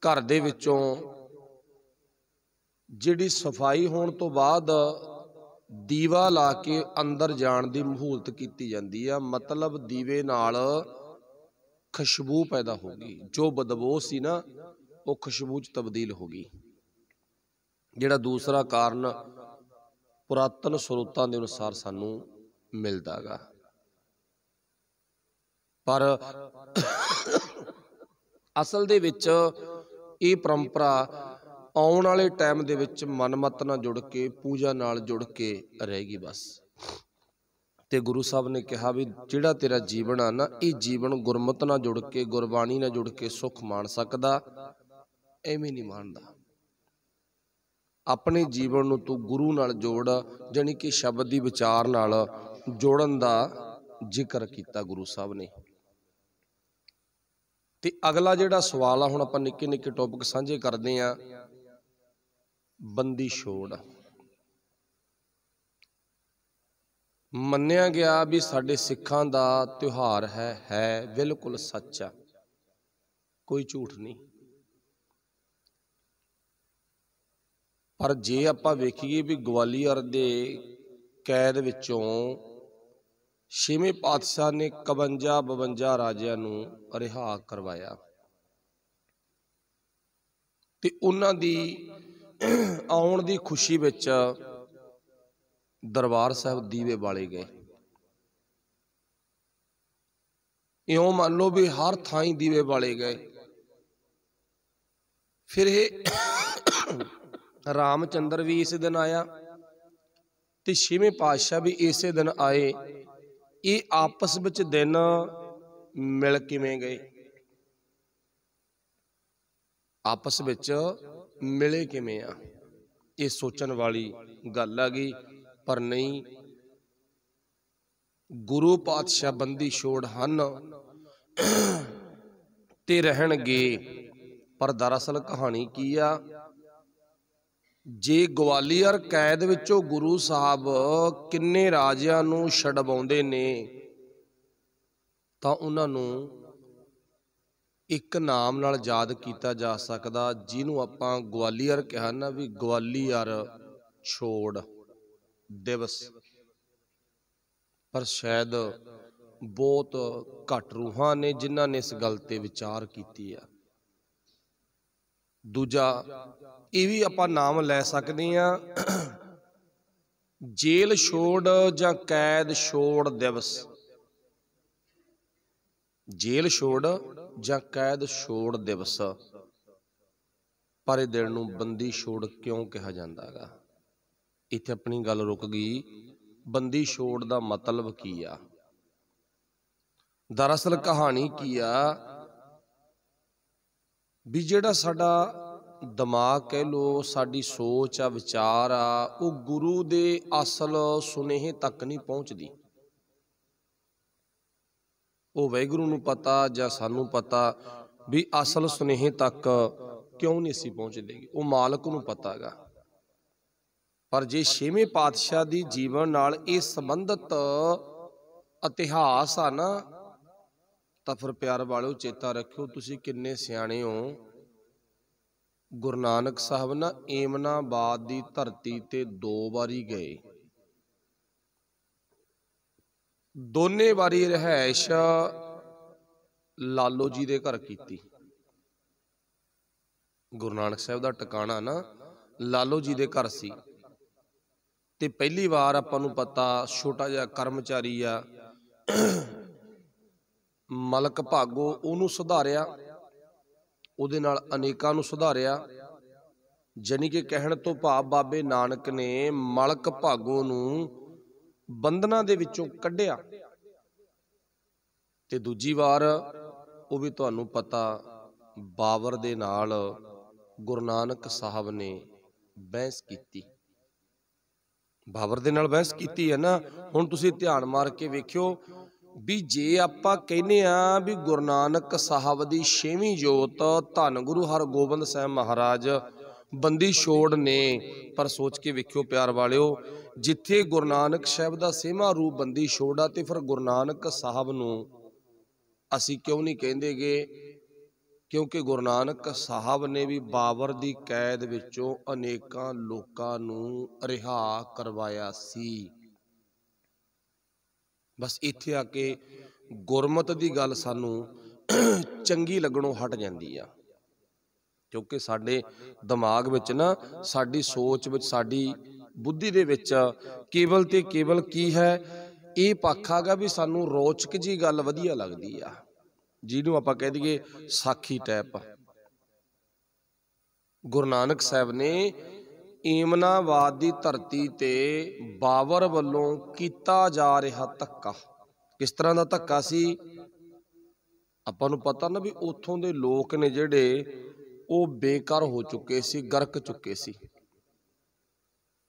ਘਰ ਦੇ ਵਿੱਚੋਂ ਜਿਹੜੀ ਸਫ਼ਾਈ ਹੋਣ ਤੋਂ ਬਾਅਦ ਦੀਵਾ ਲਾ ਕੇ ਅੰਦਰ ਜਾਣ ਦੀ ਮਹੂਲਤ ਕੀਤੀ ਜਾਂਦੀ ਆ। ਮਤਲਬ ਦੀਵੇ ਨਾਲ ਖੁਸ਼ਬੂ ਪੈਦਾ ਹੋ ਗਈ। ਜੋ ਬਦਬੂ ਸੀ ਨਾ, ਉਹ ਖੁਸ਼ਬੂ ਚ ਤਬਦੀਲ ਹੋ ਗਈ। ਜਿਹੜਾ ਦੂਸਰਾ ਕਾਰਨ ਪੁਰਾਤਨ ਸਰੋਤਾਂ ਦੇ ਅਨੁਸਾਰ ਸਾਨੂੰ ਮਿਲਦਾਗਾ ਪਰ ਅਸਲ ਦੇ ਵਿੱਚ ਇਹ ਪਰੰਪਰਾ ਆਉਣ ਵਾਲੇ ਟਾਈਮ ਦੇ ਵਿੱਚ ਮਨਮਤ ਨਾਲ ਜੁੜ ਕੇ, ਪੂਜਾ ਨਾਲ ਜੁੜ ਕੇ ਰਹੇਗੀ ਬਸ। ਤੇ ਗੁਰੂ ਸਾਹਿਬ ਨੇ ਕਿਹਾ ਵੀ ਜਿਹੜਾ ਤੇਰਾ ਜੀਵਨ ਆ ਨਾ, ਇਹ ਜੀਵਨ ਗੁਰਮਤ ਨਾਲ ਜੁੜ ਕੇ, ਗੁਰਬਾਣੀ ਨਾਲ ਜੁੜ ਕੇ ਸੁੱਖ ਮਾਣ ਸਕਦਾ, ਐਵੇਂ ਨਹੀਂ ਮਾਣਦਾ। ਆਪਣੇ ਜੀਵਨ ਨੂੰ ਤੂੰ ਗੁਰੂ ਨਾਲ ਜੋੜ ਜਾਨੀ ਕਿ ਸ਼ਬਦ ਦੀ ਵਿਚਾਰ ਨਾਲ ਜੋੜਨ ਦਾ ਜ਼ਿਕਰ ਕੀਤਾ ਗੁਰੂ ਸਾਹਿਬ ਨੇ। ਤੇ ਅਗਲਾ ਜਿਹੜਾ ਸਵਾਲ ਆ, ਹੁਣ ਆਪਾਂ ਨਿੱਕੇ ਨਿੱਕੇ ਟੌਪਿਕ ਸਾਂਝੇ ਕਰਦੇ ਆ, ਬੰਦੀ ਛੋੜ। ਮੰਨਿਆ ਗਿਆ ਵੀ ਸਾਡੇ ਸਿੱਖਾਂ ਦਾ ਤਿਉਹਾਰ ਹੈ ਹੈ ਬਿਲਕੁਲ ਸੱਚਾ ਕੋਈ ਝੂਠ ਨਹੀਂ। ਪਰ ਜੇ ਆਪਾਂ ਵੇਖੀਏ ਵੀ ਗਵਾਲੀਅਰ ਦੇ ਕੈਦ ਵਿੱਚੋਂ ਛੇਵੇਂ ਪਾਤਸ਼ਾਹ ਨੇ 51 52 ਰਾਜਿਆਂ ਨੂੰ ਰਿਹਾ ਕਰਵਾਇਆ ਤੇ ਉਹਨਾਂ ਦੀ ਆਉਣ ਦੀ ਖੁਸ਼ੀ ਵਿੱਚ ਦਰਬਾਰ ਸਾਹਿਬ ਦੀਵੇ ਬਾਲੇ ਗਏ। ਇਉਂ ਮੰਨ ਲਓ ਵੀ ਹਰ ਥਾਂ ਹੀ ਦੀਵੇ ਬਾਲੇ ਗਏ। ਫਿਰ ਇਹ ਰਾਮਚੰਦਰ ਵੀ ਇਸੇ ਦਿਨ ਆਇਆ ਤੇ ਛੇਵੇਂ ਪਾਤਸ਼ਾਹ ਵੀ ਇਸੇ ਦਿਨ ਆਏ। ਇਹ ਆਪਸ ਵਿੱਚ ਦਿਨ ਮਿਲ ਕਿਵੇਂ ਗਏ? ਆਪਸ ਵਿੱਚ ਮਿਲੇ ਕਿਵੇਂ ਆ? ਇਹ ਸੋਚਣ ਵਾਲੀ ਗੱਲ ਆ ਗਈ। ਪਰ ਨਹੀਂ। ਗੁਰੂ ਪਾਤਸ਼ਾਹ ਬੰਦੀ ਛੋੜ ਹਨ ਤੇ ਰਹਿਣਗੇ। ਪਰ ਦਰਅਸਲ ਕਹਾਣੀ ਕੀ ਆ? ਜੇ ਗਵਾਲੀਅਰ ਕੈਦ ਵਿੱਚੋਂ ਗੁਰੂ ਸਾਹਿਬ ਕਿੰਨੇ ਰਾਜਿਆਂ ਨੂੰ ਛਡਵਾਉਂਦੇ ਨੇ, ਤਾਂ ਉਹਨਾਂ ਨੂੰ ਇੱਕ ਨਾਮ ਨਾਲ ਯਾਦ ਕੀਤਾ ਜਾ ਸਕਦਾ, ਜਿਹਨੂੰ ਆਪਾਂ ਗਵਾਲੀਅਰ ਕਿਹਾ ਨਾ ਵੀ ਗਵਾਲੀਅਰ ਛੋੜ। ਦਿਵਸ। ਪਰ ਸ਼ਾਇਦ ਬਹੁਤ ਘੱਟ ਰੂਹਾਂ ਨੇ ਜਿਨ੍ਹਾਂ ਨੇ ਇਸ ਗੱਲ ਤੇ ਵਿਚਾਰ ਕੀਤੀ ਆ। ਦੂਜਾ, ਇਹ ਵੀ ਆਪਾਂ ਨਾਮ ਲੈ ਸਕਦੇ ਆ ਜੇਲ ਛੋੜ ਜਾਂ ਕੈਦ ਛੋੜ ਦਿਵਸ। ਜੇਲ ਛੋੜ ਜਾਂ ਕੈਦ ਛੋੜ ਦਿਵਸ। ਪਰ ਇਹ ਦਿਨ ਨੂੰ ਬੰਦੀ ਛੋੜ ਕਿਉਂ ਕਿਹਾ ਜਾਂਦਾ ਹੈਗਾ? ਇੱਥੇ ਆਪਣੀ ਗੱਲ ਰੁਕ ਗਈ, ਬੰਦੀ ਛੋੜ ਦਾ ਮਤਲਬ ਕੀ ਆ? ਦਰਅਸਲ ਕਹਾਣੀ ਕੀ ਆ? ਵੀ ਜਿਹੜਾ ਸਾਡਾ ਦਿਮਾਗ ਕਹਿ ਲੋ ਸਾਡੀ ਸੋਚ ਆ, ਵਿਚਾਰ ਆ, ਉਹ ਗੁਰੂ ਦੇ ਅਸਲ ਸੁਨੇਹੇ ਤੱਕ ਨਹੀਂ ਪਹੁੰਚਦੀ। ਉਹ ਵੈਗੁਰੂ ਨੂੰ ਪਤਾ ਜਾਂ ਸਾਨੂੰ ਪਤਾ ਵੀ ਅਸਲ ਸੁਨੇਹੇ ਤੱਕ ਕਿਉਂ ਨਹੀਂ ਅਸੀਂ ਪਹੁੰਚਦੇ। ਉਹ ਮਾਲਕ ਨੂੰ ਪਤਾ ਹੈਗਾ ਪਰ ਜੇ ਛੇਵੇਂ ਪਾਤਸ਼ਾਹ ਦੀ ਜੀਵਨ ਨਾਲ ਇਹ ਸੰਬੰਧਤ ਇਤਿਹਾਸ ਆ ਨਾ, ਤਾਂ ਫਿਰ ਪਿਆਰ ਵਾਲਿਓ ਚੇਤਾ ਰੱਖਿਓ, ਤੁਸੀਂ ਕਿੰਨੇ ਸਿਆਣੇ ਹੋ। ਗੁਰੂ ਨਾਨਕ ਸਾਹਿਬ ਨਾ ਏਮਨਾਬਾਦ ਦੀ ਧਰਤੀ ਤੇ ਦੋ ਵਾਰੀ ਗਏ। ਦੋਨੇ ਵਾਰੀ ਰਹਿائش ਲਾਲੋ ਜੀ ਦੇ ਘਰ ਕੀਤੀ। ਗੁਰੂ ਨਾਨਕ ਸਾਹਿਬ ਦਾ ਟਿਕਾਣਾ ਨਾ ਲਾਲੋ ਜੀ ਦੇ ਘਰ ਸੀ। ਤੇ ਪਹਿਲੀ ਵਾਰ ਆਪਾਂ ਨੂੰ ਪਤਾ, ਛੋਟਾ ਜਿਹਾ ਕਰਮਚਾਰੀ ਆ, ਮਲਕ ਭਾਗੋ, ਉਹਨੂੰ ਸੁਧਾਰਿਆ, ਉਹਦੇ ਨਾਲ ਅਨੇਕਾਂ ਨੂੰ ਸੁਧਾਰਿਆ। ਜਾਨੀ ਕਿ ਕਹਿਣ ਤੋਂ ਭਾਵ ਬਾਬੇ ਨਾਨਕ ਨੇ ਮਲਕ ਭਾਗੋ ਨੂੰ ਬੰਧਨਾਂ ਦੇ ਵਿੱਚੋਂ ਕੱਢਿਆ। ਤੇ ਦੂਜੀ ਵਾਰ ਉਹ ਵੀ ਤੁਹਾਨੂੰ ਪਤਾ, ਬਾਬਰ ਦੇ ਨਾਲ ਗੁਰੂ ਨਾਨਕ ਸਾਹਿਬ ਨੇ ਬਹਿਸ ਕੀਤੀ। ਬਾਬਰ ਦੇ ਨਾਲ ਬਹਿਸ ਕੀਤੀ ਹੈ ਨਾ, ਹੁਣ ਤੁਸੀਂ ਧਿਆਨ ਮਾਰ ਕੇ ਵੇਖਿਓ ਵੀ ਜੇ ਆਪਾਂ ਕਹਿੰਨੇ ਆ ਵੀ ਗੁਰੂ ਨਾਨਕ ਸਾਹਿਬ ਦੀ ਛੇਵੀਂ ਜੋਤ ਧੰਨ ਗੁਰੂ ਹਰਗੋਬਿੰਦ ਸਾਹਿਬ ਮਹਾਰਾਜ ਬੰਦੀ ਛੋੜ ਨੇ, ਪਰ ਸੋਚ ਕੇ ਵੇਖਿਓ ਪਿਆਰ ਵਾਲਿਓ, ਜਿੱਥੇ ਗੁਰੂ ਨਾਨਕ ਸਾਹਿਬ ਦਾ ਸੇਵਾ ਰੂਪ ਬੰਦੀ ਛੋੜਾ ਤੇ ਫਿਰ ਗੁਰੂ ਨਾਨਕ ਸਾਹਿਬ ਨੂੰ ਅਸੀਂ ਕਿਉਂ ਨਹੀਂ ਕਹਿੰਦੇਗੇ? ਕਿਉਂਕਿ ਗੁਰੂ ਨਾਨਕ ਸਾਹਿਬ ਨੇ ਵੀ ਬਾਬਰ ਦੀ ਕੈਦ ਵਿੱਚੋਂ ਅਨੇਕਾਂ ਲੋਕਾਂ ਨੂੰ ਰਿਹਾ ਕਰਵਾਇਆ ਸੀ। ਬਸ ਇੱਥੇ ਆ ਕੇ ਗੁਰਮਤ ਦੀ ਗੱਲ ਸਾਨੂੰ ਚੰਗੀ ਲੱਗਣੋਂ ਹਟ ਜਾਂਦੀ ਆ। ਕਿਉਂਕਿ ਸਾਡੇ ਦਿਮਾਗ ਵਿੱਚ ਨਾ, ਸਾਡੀ ਸੋਚ ਵਿੱਚ, ਸਾਡੀ ਬੁੱਧੀ ਦੇ ਵਿੱਚ ਕੇਵਲ ਤੇ ਕੇਵਲ ਕੀ ਹੈ? ਇਹ ਪੱਖ ਪੱਖਾਗਾ ਵੀ ਸਾਨੂੰ ਰੋਚਕ ਜੀ ਗੱਲ ਵਧੀਆ ਲੱਗਦੀ ਆ। ਜਿਹਨੂੰ ਆਪਾਂ ਕਹਿ ਦਈਏ ਸਾਖੀ ਟੈਪ ਗੁਰੂ ਨਾਨਕ ਸਾਹਿਬ ਨੇ ਏਮਨਾਬਾਦ ਦੀ ਧਰਤੀ ਤੇ ਬਾਬਰ ਵੱਲੋਂ ਕੀਤਾ ਜਾ ਰਿਹਾ ਧੱਕਾ। ਕਿਸ ਤਰ੍ਹਾਂ ਦਾ ਧੱਕਾ ਸੀ? ਆਪਾਂ ਨੂੰ ਪਤਾ ਨਾ ਵੀ ਉੱਥੋਂ ਦੇ ਲੋਕ ਨੇ ਜਿਹੜੇ, ਉਹ ਬੇਕਾਰ ਹੋ ਚੁੱਕੇ ਸੀ, ਗਰਕ ਚੁੱਕੇ ਸੀ।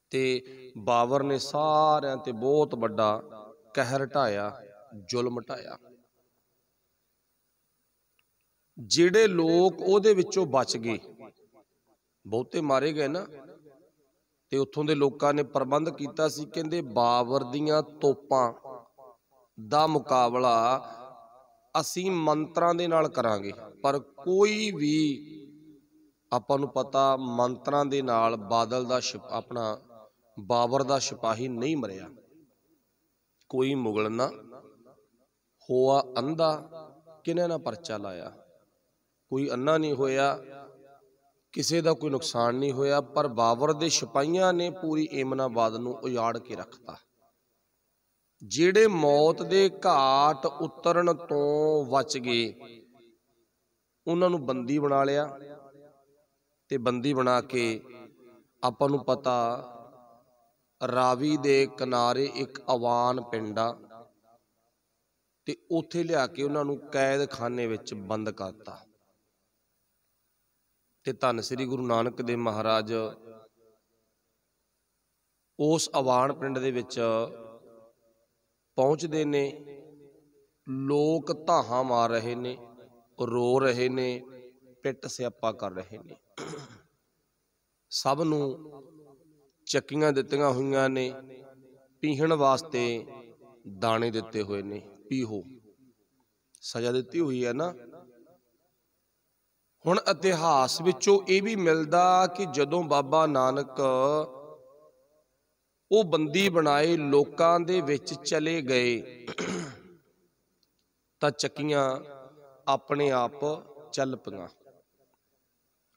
ਤੇ ਬਾਬਰ ਨੇ ਸਾਰਿਆਂ ਤੇ ਬਹੁਤ ਵੱਡਾ ਕਹਿਰ ਢਾਇਆ, ਜ਼ੁਲਮ ਢਾਇਆ। ਜਿਹੜੇ ਲੋਕ ਉਹਦੇ ਵਿੱਚੋਂ ਬਚ ਗਏ। ਬਹੁਤੇ ਮਾਰੇ ਗਏ ਨਾ। ਤੇ ਉੱਥੋਂ ਦੇ ਲੋਕਾਂ ਨੇ ਪ੍ਰਬੰਧ ਕੀਤਾ ਸੀ, ਕਹਿੰਦੇ ਬਾਬਰ ਦੀਆਂ ਤੋਪਾਂ ਦਾ ਮੁਕਾਬਲਾ ਅਸੀਂ ਮੰਤਰਾਂ ਦੇ ਨਾਲ ਕਰਾਂਗੇ। ਪਰ ਕੋਈ ਵੀ ਆਪਾਂ ਨੂੰ ਪਤਾ, ਮੰਤਰਾਂ ਦੇ ਨਾਲ ਬਾਦਲ ਦਾ ਆਪਣਾ ਬਾਬਰ ਦਾ ਸਿਪਾਹੀ ਨਹੀਂ ਮਰਿਆ। ਕੋਈ ਮੁਗਲ ਨਾ। ਹੋਆ ਅੰਧਾ ਕਿਨੇ ਨਾ ਪਰਚਾ ਲਾਇਆ? ਕੋਈ ਅੰਨਾ ਨਹੀਂ ਹੋਇਆ, ਕਿਸੇ ਦਾ ਕੋਈ ਨੁਕਸਾਨ ਨਹੀਂ ਹੋਇਆ, ਪਰ ਬਾਬਰ ਦੇ ਸਿਪਾਹੀਆਂ ਨੇ ਪੂਰੀ ਏਮਨਾਬਾਦ ਨੂੰ ਉਜਾੜ ਕੇ ਰੱਖਤਾ। ਜਿਹੜੇ ਮੌਤ ਦੇ ਘਾਟ ਉਤਰਨ ਤੋਂ ਬਚ ਗਏ, ਉਹਨਾਂ ਨੂੰ ਬੰਦੀ ਬਣਾ ਲਿਆ ਤੇ ਬੰਦੀ ਬਣਾ ਕੇ ਆਪਾਂ ਨੂੰ ਪਤਾ ਰਾਵੀ ਦੇ ਕਿਨਾਰੇ ਇੱਕ ਆਵਾਨ ਪਿੰਡ ਆ ਤੇ ਉੱਥੇ ਲਿਆ ਕੇ ਉਹਨਾਂ ਨੂੰ ਕੈਦਖਾਨੇ ਵਿੱਚ ਬੰਦ ਕਰਤਾ। ਤੇ ਧੰਨ ਸ੍ਰੀ ਗੁਰੂ ਨਾਨਕ ਦੇਵ ਮਹਾਰਾਜ, ਉਸ ਆਵਾਨ ਪਿੰਡ ਦੇ ਵਿੱਚ ਪਹੁੰਚਦੇ ਨੇ, ਲੋਕ ਧਾਹਾਂ ਮਾਰ ਰਹੇ ਨੇ, ਰੋ ਰਹੇ ਨੇ ਪਿੱਟ ਸਿਆਪਾ ਕਰ ਰਹੇ ਨੇ। ਸਭ ਨੂੰ ਚੱਕੀਆਂ ਦਿੱਤੀਆਂ ਹੋਈਆਂ ਨੇ, ਪੀਹਣ ਵਾਸਤੇ ਦਾਣੇ ਦਿੱਤੇ ਹੋਏ ਨੇ, ਪੀਹੋ। ਸਜ਼ਾ ਦਿੱਤੀ ਹੋਈ ਹੈ ਨਾ। ਹੁਣ ਇਤਿਹਾਸ ਵਿੱਚੋਂ ਇਹ ਵੀ ਮਿਲਦਾ ਕਿ ਜਦੋਂ ਬਾਬਾ ਨਾਨਕ ਉਹ ਬੰਦੀ ਬਣਾਏ, ਲੋਕਾਂ ਦੇ ਵਿੱਚ ਚਲੇ ਗਏ, ਤਾਂ ਚੱਕੀਆਂ ਆਪਣੇ ਆਪ ਚੱਲ ਪਈਆਂ।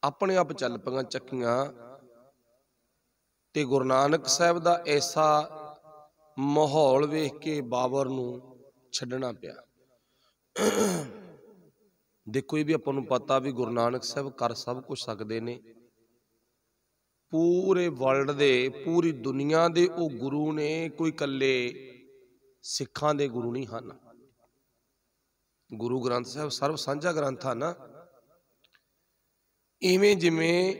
ਆਪਣੇ ਆਪ ਚੱਲ ਪਈਆਂ ਚੱਕੀਆਂ। ਤੇ ਗੁਰੂ ਨਾਨਕ ਸਾਹਿਬ ਦਾ ਐਸਾ ਮਾਹੌਲ ਵੇਖ ਕੇ ਬਾਬਰ ਨੂੰ ਛੱਡਣਾ ਪਿਆ। ਦੇਖੋ ਇਹ ਵੀ ਆਪਾਂ ਨੂੰ ਪਤਾ ਵੀ ਗੁਰੂ ਨਾਨਕ ਸਾਹਿਬ ਕਰ ਸਭ ਕੁਝ ਸਕਦੇ ਨੇ। ਪੂਰੇ ਵਰਲਡ ਦੇ, ਪੂਰੀ ਦੁਨੀਆ ਦੇ ਉਹ ਗੁਰੂ ਨੇ ਕੋਈ ਇਕੱਲੇ ਸਿੱਖਾਂ ਦੇ ਗੁਰੂ ਨਹੀਂ ਹਨ। ਗੁਰੂ ਗ੍ਰੰਥ ਸਾਹਿਬ ਸਰਵ ਸਾਂਝਾ ਗ੍ਰੰਥ ਆ ਨਾ ਇਵੇਂ ਜਿਵੇਂ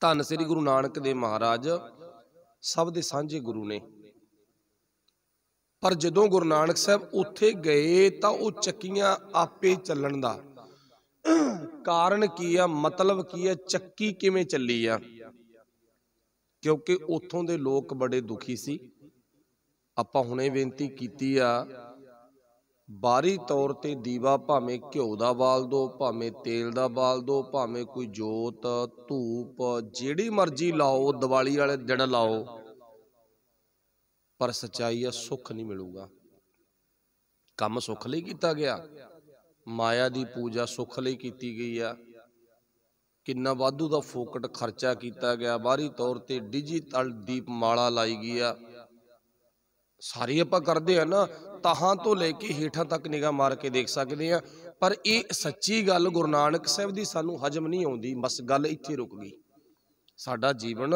ਧੰਨ ਸ੍ਰੀ ਗੁਰੂ ਨਾਨਕ ਦੇਵ ਮਹਾਰਾਜ ਸਭ ਦੇ ਸਾਂਝੇ ਗੁਰੂ ਨੇ। ਪਰ ਜਦੋਂ ਗੁਰੂ ਨਾਨਕ ਸਾਹਿਬ ਉੱਥੇ ਗਏ ਤਾਂ ਉਹ ਚੱਕੀਆਂ ਆਪੇ ਚੱਲਣ ਦਾ। ਕਾਰਨ ਕੀ ਆ? ਮਤਲਬ ਕੀ ਆ? ਚੱਕੀ ਕਿਵੇਂ ਚੱਲੀ ਆ? ਕਿਉਂਕਿ ਉੱਥੋਂ ਦੇ ਲੋਕ ਬੜੇ ਦੁਖੀ ਸੀ। ਆਪਾਂ ਹੁਣੇ ਬੇਨਤੀ ਕੀਤੀ ਆ, ਬਾਹਰੀ ਤੌਰ ਤੇ ਦੀਵਾ ਭਾਵੇਂ ਘਿਓ ਦਾ ਬਾਲ ਦੋ, ਭਾਵੇਂ ਤੇਲ ਦਾ ਬਾਲ ਦੋ, ਭਾਵੇਂ ਕੋਈ ਜੋਤ, ਧੂਪ, ਜਿਹੜੀ ਮਰਜ਼ੀ ਲਾਓ, ਦੀਵਾਲੀ ਵਾਲੇ ਦਿਨ ਲਾਓ ਪਰ ਸਚਾਈ ਆ ਸੁੱਖ ਨਹੀਂ ਮਿਲੂਗਾ। ਕੰਮ ਸੁੱਖ ਲਈ ਕੀਤਾ ਗਿਆ। ਮਾਇਆ ਦੀ ਪੂਜਾ ਸੁੱਖ ਲਈ ਕੀਤੀ ਗਈ ਆ। ਕਿੰਨਾ ਵਾਧੂ ਦਾ ਫੋਕਟ ਖਰਚਾ ਕੀਤਾ ਗਿਆ। ਬਾਹਰੀ ਤੌਰ ਤੇ ਡਿਜੀਟਲ ਦੀਪਮਾਲਾ ਲਾਈ ਗਈ ਆ। ਸਾਰੀ ਆਪਾਂ ਕਰਦੇ ਆ ਨਾ, ਤਾਹਾਂ ਤੋਂ ਲੈ ਕੇ ਹੇਠਾਂ ਤੱਕ ਨਿਗਾਹ ਮਾਰ ਕੇ ਦੇਖ ਸਕਦੇ ਆ। ਪਰ ਇਹ ਸੱਚੀ ਗੱਲ ਗੁਰੂ ਨਾਨਕ ਸਾਹਿਬ ਦੀ ਸਾਨੂੰ ਹਜਮ ਨਹੀਂ ਆਉਂਦੀ। ਬਸ ਗੱਲ ਇੱਥੇ ਰੁਕ ਗਈ। ਸਾਡਾ ਜੀਵਨ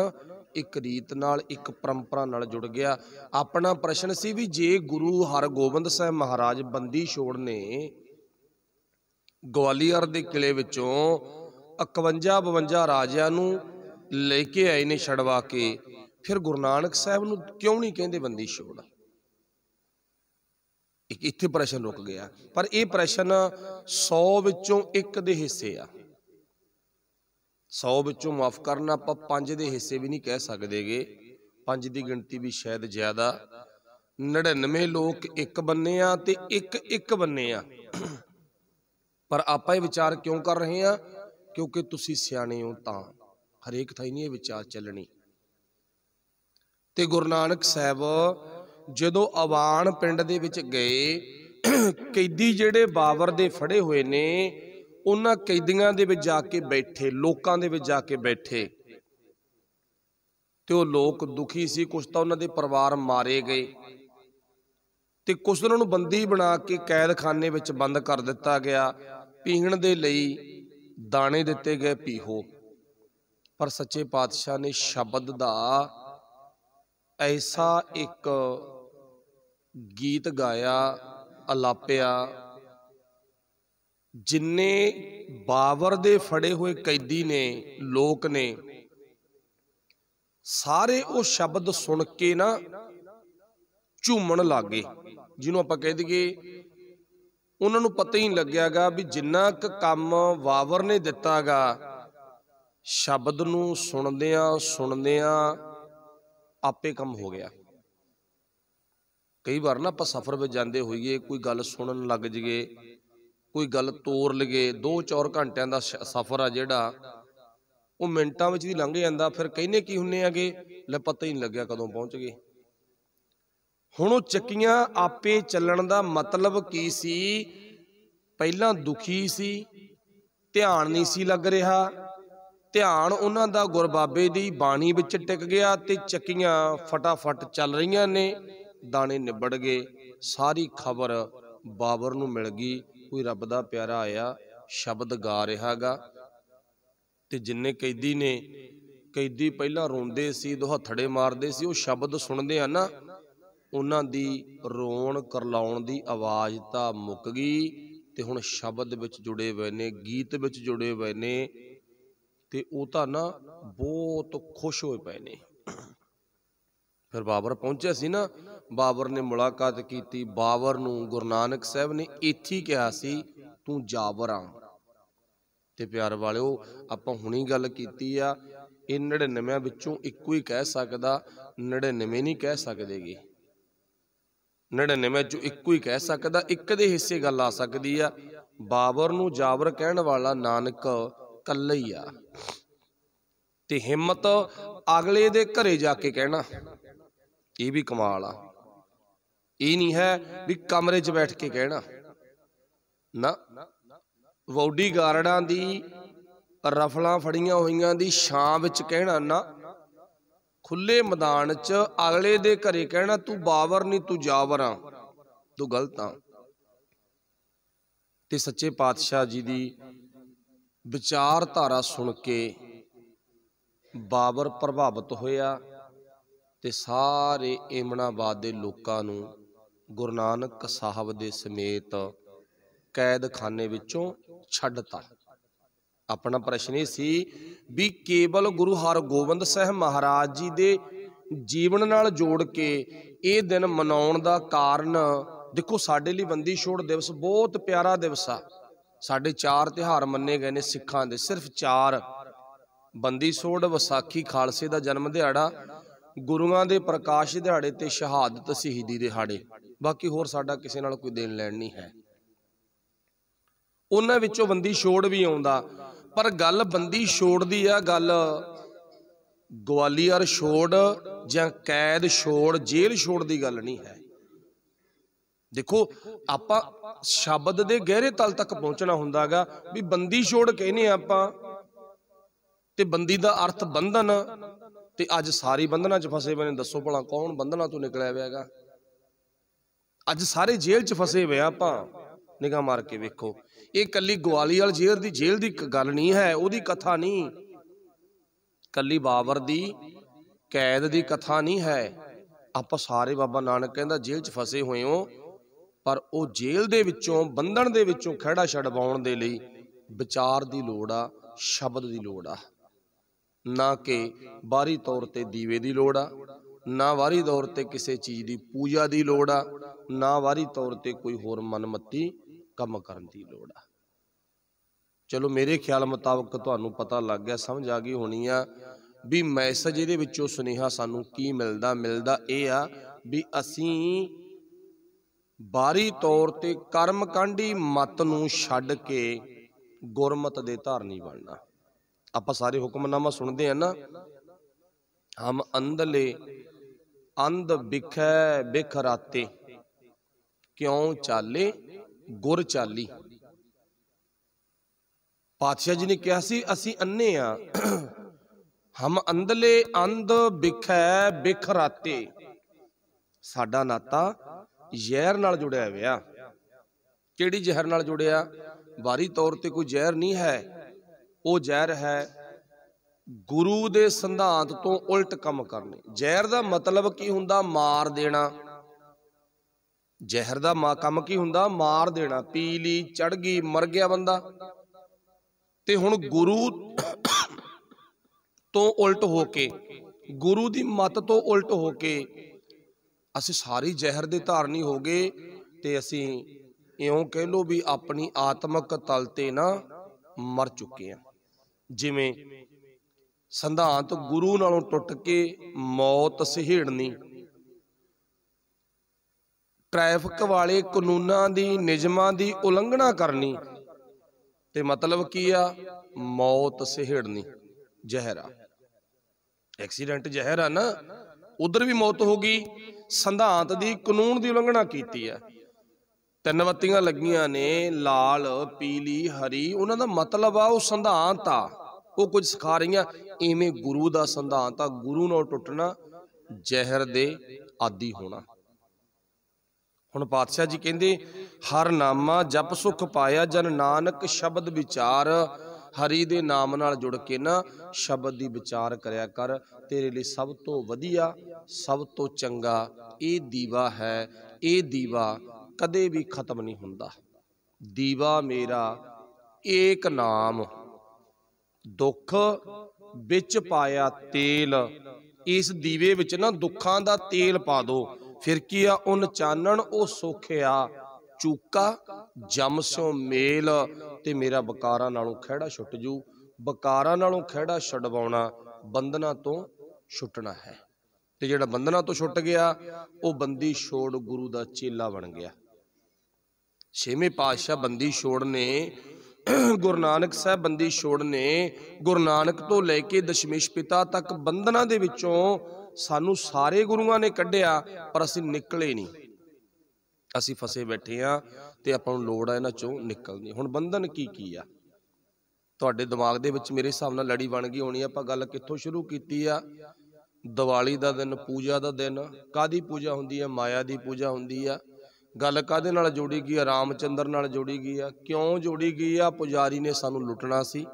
ਇੱਕ ਰੀਤ ਨਾਲ, ਇੱਕ ਪਰੰਪਰਾ ਨਾਲ ਜੁੜ ਗਿਆ। ਆਪਣਾ ਪ੍ਰਸ਼ਨ ਸੀ ਵੀ ਜੇ ਗੁਰੂ ਹਰਗੋਬਿੰਦ ਸਾਹਿਬ ਮਹਾਰਾਜ ਬੰਦੀ ਛੋੜ ਨੇ ਗਵਾਲੀਅਰ ਦੇ ਕਿਲੇ ਵਿੱਚੋਂ 51 52 ਰਾਜਿਆਂ ਨੂੰ ਲੈ ਕੇ ਆਏ ਨੇ ਛੜਵਾ ਕੇ, ਫਿਰ ਗੁਰੂ ਨਾਨਕ ਸਾਹਿਬ ਨੂੰ ਕਿਉਂ ਨਹੀਂ ਕਹਿੰਦੇ ਬੰਦੀ ਛੋੜ? ਇੱਕ ਇੱਥੇ ਪ੍ਰਸ਼ਨ ਰੁਕ ਗਿਆ। ਪਰ ਇਹ ਪ੍ਰਸ਼ਨ 100 ਵਿੱਚੋਂ ਇੱਕ ਦੇ ਹਿੱਸੇ ਆ। 100 ਵਿੱਚੋਂ ਮਾਫ ਕਰਨਾ ਆਪਾਂ ਪੰਜ ਦੇ ਹਿੱਸੇ ਵੀ ਨਹੀਂ ਕਹਿ ਸਕਦੇਗੇ। ਪੰਜ ਦੀ ਗਿਣਤੀ ਵੀ ਸ਼ਾਇਦ ਜ਼ਿਆਦਾ। 99 ਲੋਕ ਇੱਕ ਬੰਨੇ ਆ ਤੇ ਇੱਕ ਇੱਕ ਬੰਨੇ ਆ। ਪਰ ਆਪਾਂ ਇਹ ਵਿਚਾਰ ਕਿਉਂ ਕਰ ਰਹੇ ਆ? ਕਿਉਂਕਿ ਤੁਸੀਂ ਸਿਆਣੇ ਹੋ ਤਾਂ। ਹਰੇਕ ਥਾਈ ਨਹੀਂ ਇਹ ਵਿਚਾਰ ਚੱਲਣੀ। ਤੇ ਗੁਰੂ ਨਾਨਕ ਸਾਹਿਬ ਜਦੋਂ ਆਵਾਨ ਪਿੰਡ ਦੇ ਵਿੱਚ ਗਏ, ਕੈਦੀ ਜਿਹੜੇ ਬਾਬਰ ਦੇ ਫੜੇ ਹੋਏ ਨੇ ਉਹਨਾਂ ਕੈਦੀਆਂ ਦੇ ਵਿੱਚ ਜਾ ਕੇ ਬੈਠੇ, ਲੋਕਾਂ ਦੇ ਵਿੱਚ ਜਾ ਕੇ ਬੈਠੇ। ਤੇ ਉਹ ਲੋਕ ਦੁਖੀ ਸੀ ਕੁਝ ਤਾਂ ਉਹਨਾਂ ਦੇ ਪਰਿਵਾਰ ਮਾਰੇ ਗਏ। ਤੇ ਕੁਝ ਉਹਨਾਂ ਨੂੰ ਬੰਦੀ ਬਣਾ ਕੇ ਕੈਦਖਾਨੇ ਵਿੱਚ ਬੰਦ ਕਰ ਦਿੱਤਾ ਗਿਆ। ਪੀਣ ਦੇ ਲਈ ਦਾਣੇ ਦਿੱਤੇ ਗਏ ਪੀਹੋ। ਪਰ ਸੱਚੇ ਪਾਤਸ਼ਾਹ ਨੇ ਸ਼ਬਦ ਦਾ ਐਸਾ ਇੱਕ ਗੀਤ ਗਾਇਆ, ਅਲਾਪਿਆ ਜਿੰਨੇ ਬਾਵਰ ਦੇ ਫੜੇ ਹੋਏ ਕੈਦੀ ਨੇ, ਲੋਕ ਨੇ, ਸਾਰੇ ਉਹ ਸ਼ਬਦ ਸੁਣ ਕੇ ਨਾ ਝੂਮਣ ਲੱਗੇ, ਜਿਹਨੂੰ ਆਪਾਂ ਕਹਿ ਦਈਏ, ਉਹਨਾਂ ਨੂੰ ਪਤਾ ਹੀ ਨਹੀਂ ਲੱਗਿਆਗਾ ਵੀ ਜਿੰਨਾ ਕੁ ਕੰਮ ਬਾਬਰ ਨੇ ਦਿੱਤਾਗਾ, ਸ਼ਬਦ ਨੂੰ ਸੁਣਦਿਆਂ ਸੁਣਦਿਆਂ ਆਪੇ ਕੰਮ ਹੋ ਗਿਆ। ਕਈ ਵਾਰ ਨਾ ਆਪਾਂ ਸਫ਼ਰ ਵਿੱਚ ਜਾਂਦੇ ਹੋਈਏ, ਕੋਈ ਗੱਲ ਸੁਣਨ ਲੱਗ ਜਗੇ ਕੋਈ ਗੱਲ ਤੋਰ ਲਗੇ 2-4 ਘੰਟਿਆਂ ਦਾ ਸਫ਼ਰ ਆ ਜਿਹੜਾ, ਉਹ ਮਿੰਟਾਂ ਵਿੱਚ ਵੀ ਲੰਘ ਜਾਂਦਾ, ਫਿਰ ਕਹਿੰਨੇ ਕੀ ਹੁੰਨੇ ਆਗੇ? ਲੈ ਪਤਾ ਹੀ ਨਹੀਂ ਲੱਗਿਆ ਕਦੋਂ ਪਹੁੰਚ ਗਏ। ਹੁਣ ਉਹ ਚੱਕੀਆਂ ਆਪੇ ਚੱਲਣ ਦਾ ਮਤਲਬ ਕੀ ਸੀ? ਪਹਿਲਾਂ ਦੁਖੀ ਸੀ, ਧਿਆਨ ਨਹੀਂ ਸੀ ਲੱਗ ਰਿਹਾ। ਧਿਆਨ ਉਹਨਾਂ ਦਾ ਗੁਰਬਾਬੇ ਦੀ ਬਾਣੀ ਵਿੱਚ ਟਿਕ ਗਿਆ ਤੇ ਚੱਕੀਆਂ ਫਟਾਫਟ ਚੱਲ ਰਹੀਆਂ ਨੇ, ਦਾਣੇ ਨਿਬੜ ਗਏ, ਸਾਰੀ ਖਬਰ ਬਾਬਰ ਨੂੰ ਮਿਲ ਗਈ। ਕੋਈ ਰੱਬ ਦਾ ਪਿਆਰਾ ਆਇਆ, ਸ਼ਬਦ ਗਾ ਰਿਹਾਗਾ। ਤੇ ਜਿੰਨੇ ਕੈਦੀ ਨੇ, ਕੈਦੀ ਪਹਿਲਾਂ ਰੋਂਦੇ ਸੀ, ਦੁਹੱਥੜੇ ਮਾਰਦੇ ਸੀ, ਉਹ ਸ਼ਬਦ ਸੁਣਦੇ ਆ ਨਾ, ਉਹਨਾਂ ਦੀ ਰੋਣ ਕਰਲਾਉਣ ਦੀ ਆਵਾਜ਼ ਤਾਂ ਮੁੱਕ ਗਈ, ਤੇ ਹੁਣ ਸ਼ਬਦ ਵਿੱਚ ਜੁੜੇ ਹੋਏ ਨੇ, ਗੀਤ ਵਿੱਚ ਜੁੜੇ ਹੋਏ ਨੇ, ਤੇ ਉਹ ਤਾਂ ਨਾ ਬਹੁਤ ਖੁਸ਼ ਹੋਏ ਪਏ ਨੇ। ਫਿਰ ਬਾਬਰ ਪਹੁੰਚਿਆ ਸੀ ਨਾ, ਬਾਬਰ ਨੇ ਮੁਲਾਕਾਤ ਕੀਤੀ, ਬਾਬਰ ਨੂੰ ਗੁਰੂ ਨਾਨਕ ਸਾਹਿਬ ਨੇ ਇੱਥੇ ਕਿਹਾ ਸੀ, ਤੂੰ ਜਾਬਰ ਆ। ਤੇ ਪਿਆਰ ਵਾਲਿਓ, ਆਪਾਂ ਹੁਣੀ ਗੱਲ ਕੀਤੀ ਆ, ਇਹ 99 ਵਿੱਚੋਂ ਇੱਕੋ ਹੀ ਕਹਿ ਸਕਦਾ 99 ਨਹੀਂ ਕਹਿ ਸਕਦੇਗੇ। 99 ਚੋਂ ਇੱਕੋ ਹੀ ਕਹਿ ਸਕਦਾ, ਇੱਕ ਦੇ ਹਿੱਸੇ ਗੱਲ ਆ ਸਕਦੀ ਆ, ਬਾਬਰ ਨੂੰ ਜਾਬਰ ਕਹਿਣ ਵਾਲਾ ਨਾਨਕ ਕੱਲਾ ਹੀ ਆ। ਤੇ ਹਿੰਮਤ ਅਗਲੇ ਦੇ ਘਰੇ ਜਾ ਕੇ ਕਹਿਣਾ। ਇਹ ਵੀ ਕਮਾਲ ਆ। ਇਹ ਨਹੀਂ ਹੈ ਵੀ ਕਮਰੇ 'ਚ ਬੈਠ ਕੇ ਕਹਿਣਾ। ਨਾ। ਵੌਡੀ ਗਾਰਡਾਂ ਦੀ ਰਫਲਾਂ ਫੜੀਆਂ ਹੋਈਆਂ ਦੀ ਛਾਂ ਵਿੱਚ ਕਹਿਣਾ ਨਾ। ਖੁੱਲੇ ਮੈਦਾਨ 'ਚ ਅਗਲੇ ਦੇ ਘਰੇ ਕਹਿਣਾ, ਤੂੰ ਬਾਵਰ ਨਹੀਂ, ਤੂੰ ਜਾਵਰ ਆ। ਤੂੰ ਗਲਤ ਆ। ਤੇ ਸੱਚੇ ਪਾਤਸ਼ਾਹ ਜੀ ਦੀ ਵਿਚਾਰਧਾਰਾ ਸੁਣ ਕੇ ਬਾਬਰ ਪ੍ਰਭਾਵਿਤ ਹੋਇਆ। ਤੇ ਸਾਰੇ ਏਮਨਾਬਾਦ ਦੇ ਲੋਕਾਂ ਨੂੰ ਗੁਰੂ ਨਾਨਕ ਸਾਹਿਬ ਦੇ ਸਮੇਤ ਕੈਦਖਾਨੇ ਵਿੱਚੋਂ ਛੱਡਤਾ। ਆਪਣਾ ਪ੍ਰਸ਼ਨ ਇਹ ਸੀ ਵੀ ਕੇਵਲ ਗੁਰੂ ਹਰਗੋਬਿੰਦ ਸਾਹਿਬ ਮਹਾਰਾਜ ਜੀ ਦੇ ਜੀਵਨ ਨਾਲ ਜੋੜ ਕੇ ਇਹ ਦਿਨ ਮਨਾਉਣ ਦਾ ਕਾਰਨ, ਦੇਖੋ ਸਾਡੇ ਲਈ ਬੰਦੀ ਛੋੜ ਦਿਵਸ ਬਹੁਤ ਪਿਆਰਾ ਦਿਵਸ ਆ। ਸਾਡੇ ਚਾਰ ਤਿਹਾਰ ਮੰਨੇ ਗਏ ਨੇ ਸਿੱਖਾਂ ਦੇ, ਸਿਰਫ ਚਾਰ। ਬੰਦੀ ਛੋੜ ਵਿਸਾਖੀ, ਖਾਲਸੇ ਦਾ ਜਨਮ ਦਿਹਾੜਾ ਗੁਰੂਆਂ ਦੇ ਪ੍ਰਕਾਸ਼ ਦਿਹਾੜੇ ਤੇ ਸ਼ਹਾਦਤ ਸ਼ਹੀਦੀ ਦਿਹਾੜੇ ਬਾਕੀ ਹੋਰ ਸਾਡਾ ਕਿਸੇ ਨਾਲ ਕੋਈ ਦੇਣ ਲੈਣ ਨਹੀਂ ਹੈ। ਉਹਨਾਂ ਵਿੱਚੋਂ ਬੰਦੀ ਛੋੜ ਵੀ ਆਉਂਦਾ। ਪਰ ਗੱਲ ਬੰਦੀ ਛੋੜ ਦੀ ਆ, ਗੱਲ ਗਵਾਲੀਅਰ ਛੋੜ ਜਾਂ ਕੈਦ ਛੋੜ, ਜੇਲ੍ਹ ਛੋੜ ਦੀ ਗੱਲ ਨਹੀਂ ਹੈ। ਦੇਖੋ, ਆਪਾਂ ਸ਼ਬਦ ਦੇ ਗਹਿਰੇ ਤਲ ਤੱਕ ਪਹੁੰਚਣਾ ਹੁੰਦਾਗਾ ਵੀ ਬੰਦੀ ਛੋੜ ਕਹਿੰਨੇ ਆਪਾਂ ਤੇ ਬੰਦੀ ਦਾ ਅਰਥ ਬੰਧਨ ਤੇ ਅੱਜ ਸਾਰੀ ਬੰਧਨਾਂ 'ਚ ਫਸੇ ਹੋਏ ਨੇ, ਦੱਸੋ ਭਲਾ ਕੌਣ ਬੰਧਨਾਂ ਤੋਂ ਨਿਕਲਿਆ ਹੋਇਆਗਾ ਅੱਜ ਸਾਰੇ ਜੇਲ੍ਹ 'ਚ ਫਸੇ ਹੋਏ ਆ ਆਪਾਂ। ਨਿਗਾਹ ਮਾਰ ਕੇ ਵੇਖੋ। ਇਹ ਕੱਲੀ ਗਵਾਲੀਅਰ ਜੇਲ੍ਹ ਦੀ ਜੇਲ੍ਹ ਦੀ ਗੱਲ ਨਹੀਂ ਹੈ, ਉਹਦੀ ਕਥਾ ਨਹੀਂ। ਕੱਲੀ ਬਾਬਰ ਦੀ, ਕੈਦ ਦੀ ਕਥਾ ਨਹੀਂ ਹੈ। ਆਪਾਂ ਸਾਰੇ ਬਾਬਾ ਨਾਨਕ ਕਹਿੰਦਾ ਜੇਲ੍ਹ 'ਚ ਫਸੇ ਹੋਏ ਹੋ, ਪਰ ਉਹ ਜੇਲ੍ਹ ਦੇ ਵਿੱਚੋਂ, ਬੰਧਨ ਦੇ ਵਿੱਚੋਂ ਖਿਹੜਾ ਛਡਵਾਉਣ ਦੇ ਲਈ ਵਿਚਾਰ ਦੀ ਲੋੜ ਆ, ਸ਼ਬਦ ਦੀ ਲੋੜ ਆ। ਨਾ ਕਿ ਬਾਹਰੀ ਤੌਰ ਤੇ ਦੀਵੇ ਦੀ ਲੋੜ ਆ, ਨਾ ਬਾਹਰੀ ਤੌਰ ਤੇ ਕਿਸੇ ਚੀਜ਼ ਦੀ ਪੂਜਾ ਦੀ ਲੋੜ ਆ, ਨਾ ਬਾਹਰੀ ਤੌਰ ਤੇ ਕੋਈ ਹੋਰ ਮਨਮਤੀ ਕੰਮ ਕਰਨ ਦੀ ਲੋੜ ਆ। ਚਲੋ ਮੇਰੇ ਖਿਆਲ ਮੁਤਾਬਕ ਤੁਹਾਨੂੰ ਪਤਾ ਲੱਗ ਗਿਆ, ਸਮਝ ਆ ਗਈ ਹੋਣੀ ਆ ਵੀ ਮੈਸੇਜ ਇਹਦੇ ਵਿੱਚੋਂ ਸੁਨੇਹਾ ਸਾਨੂੰ ਕੀ ਮਿਲਦਾ ਮਿਲਦਾ ਇਹ ਆ ਵੀ ਅਸੀਂ ਬਾਹਰੀ ਤੌਰ ਤੇ ਕਰਮਕਾਂਡੀ ਮਤ ਨੂੰ ਛੱਡ ਕੇ ਗੁਰਮਤ ਦੇ ਧਾਰਨੀ ਬਣਨਾ। ਆਪਾਂ ਸਾਰੇ ਹੁਕਮਨਾਮਾ ਸੁਣਦੇ ਆ ਨਾ। ਹਮ ਅੰਧਲੇ, ਅੰਧ ਬਿਖੈ ਬਿਖਰਾਤੇ। ਕਿਉਂ ਚਾਲੇ? ਗੁਰ ਚਾਲੀ। ਪਾਤਸ਼ਾਹ ਜੀ ਨੇ ਕਿਹਾ ਸੀ, ਅਸੀਂ ਅੰਨੇ ਆ ਹਮ ਅੰਧਲੇ, ਅੰਧ ਬਿਖੈ ਬਿਖਰਾਤੇ। ਸਾਡਾ ਨਾਤਾ ਜ਼ਹਿਰ ਨਾਲ ਜੁੜਿਆ ਹੋਇਆ। ਕਿਹੜੀ ਜ਼ਹਿਰ ਨਾਲ ਜੁੜਿਆ? ਬਾਰੀ ਤੌਰ ਤੇ ਕੋਈ ਜ਼ਹਿਰ ਨਹੀਂ ਹੈ। ਉਹ ਜ਼ਹਿਰ ਹੈ ਗੁਰੂ ਦੇ ਸਿਧਾਂਤ ਤੋਂ ਉਲਟ ਕੰਮ ਕਰਨੇ। ਜ਼ਹਿਰ ਦਾ ਮਤਲਬ ਕੀ ਹੁੰਦਾ? ਮਾਰ ਦੇਣਾ। ਜ਼ਹਿਰ ਦਾ ਮਾ, ਕੰਮ ਕੀ ਹੁੰਦਾ? ਮਾਰ ਦੇਣਾ। ਪੀ ਲਈ, ਚੜ ਗਈ, ਮਰ ਗਿਆ ਬੰਦਾ। ਤੇ ਹੁਣ ਗੁਰੂ ਤੋਂ ਉਲਟ ਹੋ ਕੇ, ਗੁਰੂ ਦੀ ਮਤ ਤੋਂ ਉਲਟ ਹੋ ਕੇ ਅਸੀਂ ਸਾਰੀ ਜ਼ਹਿਰ ਦੇ ਧਾਰਨੀ ਹੋ ਗਏ ਤੇ ਅਸੀਂ ਇਉਂ ਕਹਿ ਲੋ ਵੀ ਆਪਣੀ ਆਤਮਿਕ ਤਲ ਤੇ ਨਾ ਮਰ ਚੁੱਕੇ ਆ ਜਿਵੇਂ ਸੰਧਾਂਤ ਗੁਰੂ ਨਾਲੋਂ ਟੁੱਟ ਕੇ ਮੌਤ ਸਹਿੜਨੀ। ਟ੍ਰੈਫਿਕ ਵਾਲੇ ਕਾਨੂੰਨਾਂ ਦੀ, ਨਿਯਮਾਂ ਦੀ ਉਲੰਘਣਾ ਕਰਨੀ। ਤੇ ਮਤਲਬ ਕੀ ਆ? ਮੌਤ ਸਹਿੜਨੀ, ਜ਼ਹਿਰ ਆ। ਐਕਸੀਡੈਂਟ ਜ਼ਹਿਰ ਆ ਨਾ, ਉਧਰ ਵੀ ਮੌਤ ਹੋ ਗਈ। ਸੰਧਾਂਤ ਦੀ ਕਾਨੂੰਨ ਦੀ ਉਲੰਘਣਾ ਕੀਤੀ ਆ। ਤਿੰਨ ਬੱਤੀਆਂ ਲੱਗੀਆਂ ਨੇ, ਲਾਲ, ਪੀਲੀ, ਹਰੀ। ਉਹਨਾਂ ਦਾ ਮਤਲਬ ਆ, ਉਹ ਸੰਧਾਂਤ ਆ। ਉਹ ਕੁਝ ਸਿਖਾ ਰਹੀਆਂ ਐਵੇਂ ਗੁਰੂ ਦਾ ਸੰਧਾਂਤ ਆ, ਗੁਰੂ ਨਾਲ ਟੁੱਟਣਾ, ਜ਼ਹਿਰ ਦੇ ਆਦੀ ਹੋਣਾ। ਹੁਣ ਪਾਤਸ਼ਾਹ ਜੀ ਕਹਿੰਦੇ, ਹਰ ਨਾਮਾ ਜਪ ਸੁਖ ਪਾਇਆ, ਜਨ ਨਾਨਕ ਸ਼ਬਦ ਵਿਚਾਰ। ਹਰੀ ਦੇ ਨਾਮ ਨਾਲ ਜੁੜ ਕੇ ਨਾ ਸ਼ਬਦ ਦੀ ਵਿਚਾਰ ਕਰਿਆ ਕਰ। ਤੇਰੇ ਲਈ ਸਭ ਤੋਂ ਵਧੀਆ, ਸਭ ਤੋਂ ਚੰਗਾ, ਇਹ ਦੀਵਾ ਹੈ, ਇਹ ਦੀਵਾ ਕਦੇ ਵੀ ਖਤਮ ਨਹੀਂ ਹੁੰਦਾ। ਦੀਵਾ ਮੇਰਾ ਏਕ ਨਾਮ, ਦੁੱਖ ਵਿੱਚ ਪਾਇਆ ਤੇਲ। ਇਸ ਦੀਵੇ ਵਿੱਚ ਨਾ ਦੁੱਖਾਂ ਦਾ ਤੇਲ ਪਾ ਦੋ। ਫਿਰ ਕੀ ਆ, ਉਨ ਚਾਨਣ ਉਹ ਸੁਖਿਆ। ਚੂਕਾ, ਜਮ ਸਿਓ ਮੇਲ। ਤੇ ਮੇਰਾ ਬਕਾਰਾਂ ਨਾਲੋਂ ਖਿਹੜਾ ਛੁੱਟ ਜੂ। ਬਕਾਰਾਂ ਨਾਲੋਂ ਖਿਹੜਾ ਛਡਵਾਉਣਾ ਬੰਧਨਾਂ ਤੋਂ ਛੁੱਟਣਾ ਹੈ। ਤੇ ਜਿਹੜਾ ਬੰਧਨਾਂ ਤੋਂ ਛੁੱਟ ਗਿਆ, ਉਹ ਬੰਦੀ ਛੋੜ ਗੁਰੂ ਦਾ ਚੇਲਾ ਬਣ ਗਿਆ। ਛੇਵੇਂ ਪਾਤਸ਼ਾਹ ਬੰਦੀ ਛੋੜ ਨੇ, ਗੁਰੂ ਨਾਨਕ ਸਾਹਿਬ ਬੰਦੀ ਛੋੜ ਨੇ ਗੁਰੂ ਨਾਨਕ ਤੋਂ ਲੈ ਕੇ ਦਸ਼ਮੇਸ਼ ਪਿਤਾ ਤੱਕ ਬੰਧਨਾਂ ਦੇ ਵਿੱਚੋਂ ਸਾਨੂੰ ਸਾਰੇ ਗੁਰੂਆਂ ਨੇ ਕੱਢਿਆ, ਪਰ ਅਸੀਂ ਨਿਕਲੇ ਨਹੀਂ। ਅਸੀਂ ਫਸੇ ਬੈਠੇ ਆ ਤੇ ਆਪਾਂ ਨੂੰ ਲੋੜ ਆ ਇਹਨਾਂ ਚੋਂ ਨਿਕਲਣੀ ਹੁਣ ਬੰਧਨ ਕੀ ਕੀ ਆ? ਤੁਹਾਡੇ ਦਿਮਾਗ ਦੇ ਵਿੱਚ ਮੇਰੇ ਹਿਸਾਬ ਨਾਲ ਲੜੀ ਬਣ ਗਈ ਹੋਣੀ ਆਪਾਂ ਗੱਲ ਕਿੱਥੋਂ ਸ਼ੁਰੂ ਕੀਤੀ ਆ? ਦੀਵਾਲੀ ਦਾ ਦਿਨ, ਪੂਜਾ ਦਾ ਦਿਨ ਕਾਦੀ ਪੂਜਾ ਹੁੰਦੀ ਆ? ਮਾਇਆ ਦੀ ਪੂਜਾ ਹੁੰਦੀ ਆ। ਗੱਲ ਕਾਦੇ ਨਾਲ ਜੋੜੀ ਗਈ ਆ? ਰਾਮਚੰਦਰ ਨਾਲ ਜੋੜੀ ਗਈ ਆ। ਕਿਉਂ ਜੋੜੀ ਗਈ ਆ? ਪੁਜਾਰੀ ਨੇ ਸਾਨੂੰ ਲੁੱਟਣਾ ਸੀ।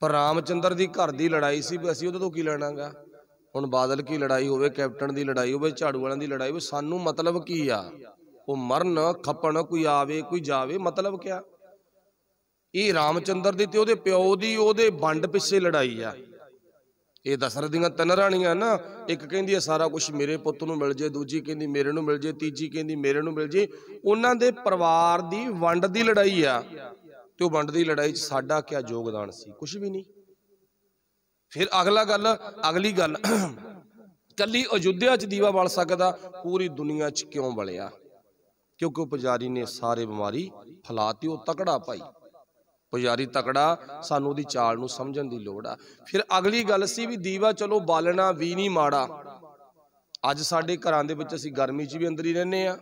ਪਰ ਰਾਮਚੰਦਰ ਦੀ ਘਰ ਦੀ ਲੜਾਈ ਸੀ ਵੀ ਅਸੀਂ ਉਹਦੇ ਤੋਂ ਕੀ ਲੈਣਾਗਾ? ਹੁਣ ਬਾਦਲ ਕੀ ਲੜਾਈ ਹੋਵੇ, ਕੈਪਟਨ ਦੀ ਲੜਾਈ ਹੋਵੇ, ਝਾੜੂ ਵਾਲਿਆਂ ਦੀ ਲੜਾਈ ਹੋਵੇ, ਸਾਨੂੰ ਮਤਲਬ ਕੀ ਆ? ਉਹ ਮਰਨ, ਖੱਪਣ, ਕੋਈ ਆਵੇ, ਕੋਈ ਜਾਵੇ, ਮਤਲਬ ਕਿਆ? ਇਹ ਰਾਮਚੰਦਰ ਦੀ ਤੇ ਉਹਦੇ ਪਿਓ ਦੀ ਉਹਦੇ ਵੰਡ ਪਿੱਛੇ ਲੜਾਈ ਆ। ਇਹ ਦਸਰ ਦੀਆਂ ਤਿੰਨ ਰਾਣੀਆਂ ਨਾ, ਇੱਕ ਕਹਿੰਦੀ ਹੈ ਸਾਰਾ ਕੁਝ ਮੇਰੇ ਪੁੱਤ ਨੂੰ ਮਿਲ ਜੇ, ਦੂਜੀ ਕਹਿੰਦੀ ਮੇਰੇ ਨੂੰ ਮਿਲ ਜੇ, ਤੀਜੀ ਕਹਿੰਦੀ ਮੇਰੇ ਨੂੰ ਮਿਲ ਜੇ। ਉਹਨਾਂ ਦੇ ਪਰਿਵਾਰ ਦੀ ਵੰਡ ਦੀ ਲੜਾਈ ਆ। ਤੇ ਉਹ ਵੰਡ ਦੀ ਲੜਾਈ 'ਚ ਸਾਡਾ ਕੀ ਯੋਗਦਾਨ ਸੀ? ਕੁਝ ਵੀ ਨਹੀਂ। ਫਿਰ ਅਗਲਾ ਗੱਲ, ਅਗਲੀ ਗੱਲ। ਕੱਲੀ ਅਯੁੱਧਿਆ 'ਚ ਦੀਵਾ ਬਲ ਸਕਦਾ, ਪੂਰੀ ਦੁਨੀਆ 'ਚ ਕਿਉਂ ਬਲਿਆ? ਕਿਉਂਕਿ ਉਹ ਪੁਜਾਰੀ ਨੇ ਸਾਰੇ ਬਿਮਾਰੀ ਫਲਾਤੀ, ਉਹ ਤਕੜਾ ਭਾਈ। ਪੁਜਾਰੀ ਤਕੜਾ, ਸਾਨੂੰ ਉਹਦੀ ਚਾਲ ਨੂੰ ਸਮਝਣ ਦੀ ਲੋੜ ਆ। ਫਿਰ ਅਗਲੀ ਗੱਲ ਸੀ ਵੀ ਦੀਵਾ ਚਲੋ ਬਾਲਣਾ ਵੀ ਨਹੀਂ ਮਾੜਾ। ਅੱਜ ਸਾਡੇ ਘਰਾਂ ਦੇ ਵਿੱਚ ਅਸੀਂ ਗਰਮੀ 'ਚ ਵੀ ਅੰਦਰ ਹੀ ਰਹਿੰਦੇ ਆ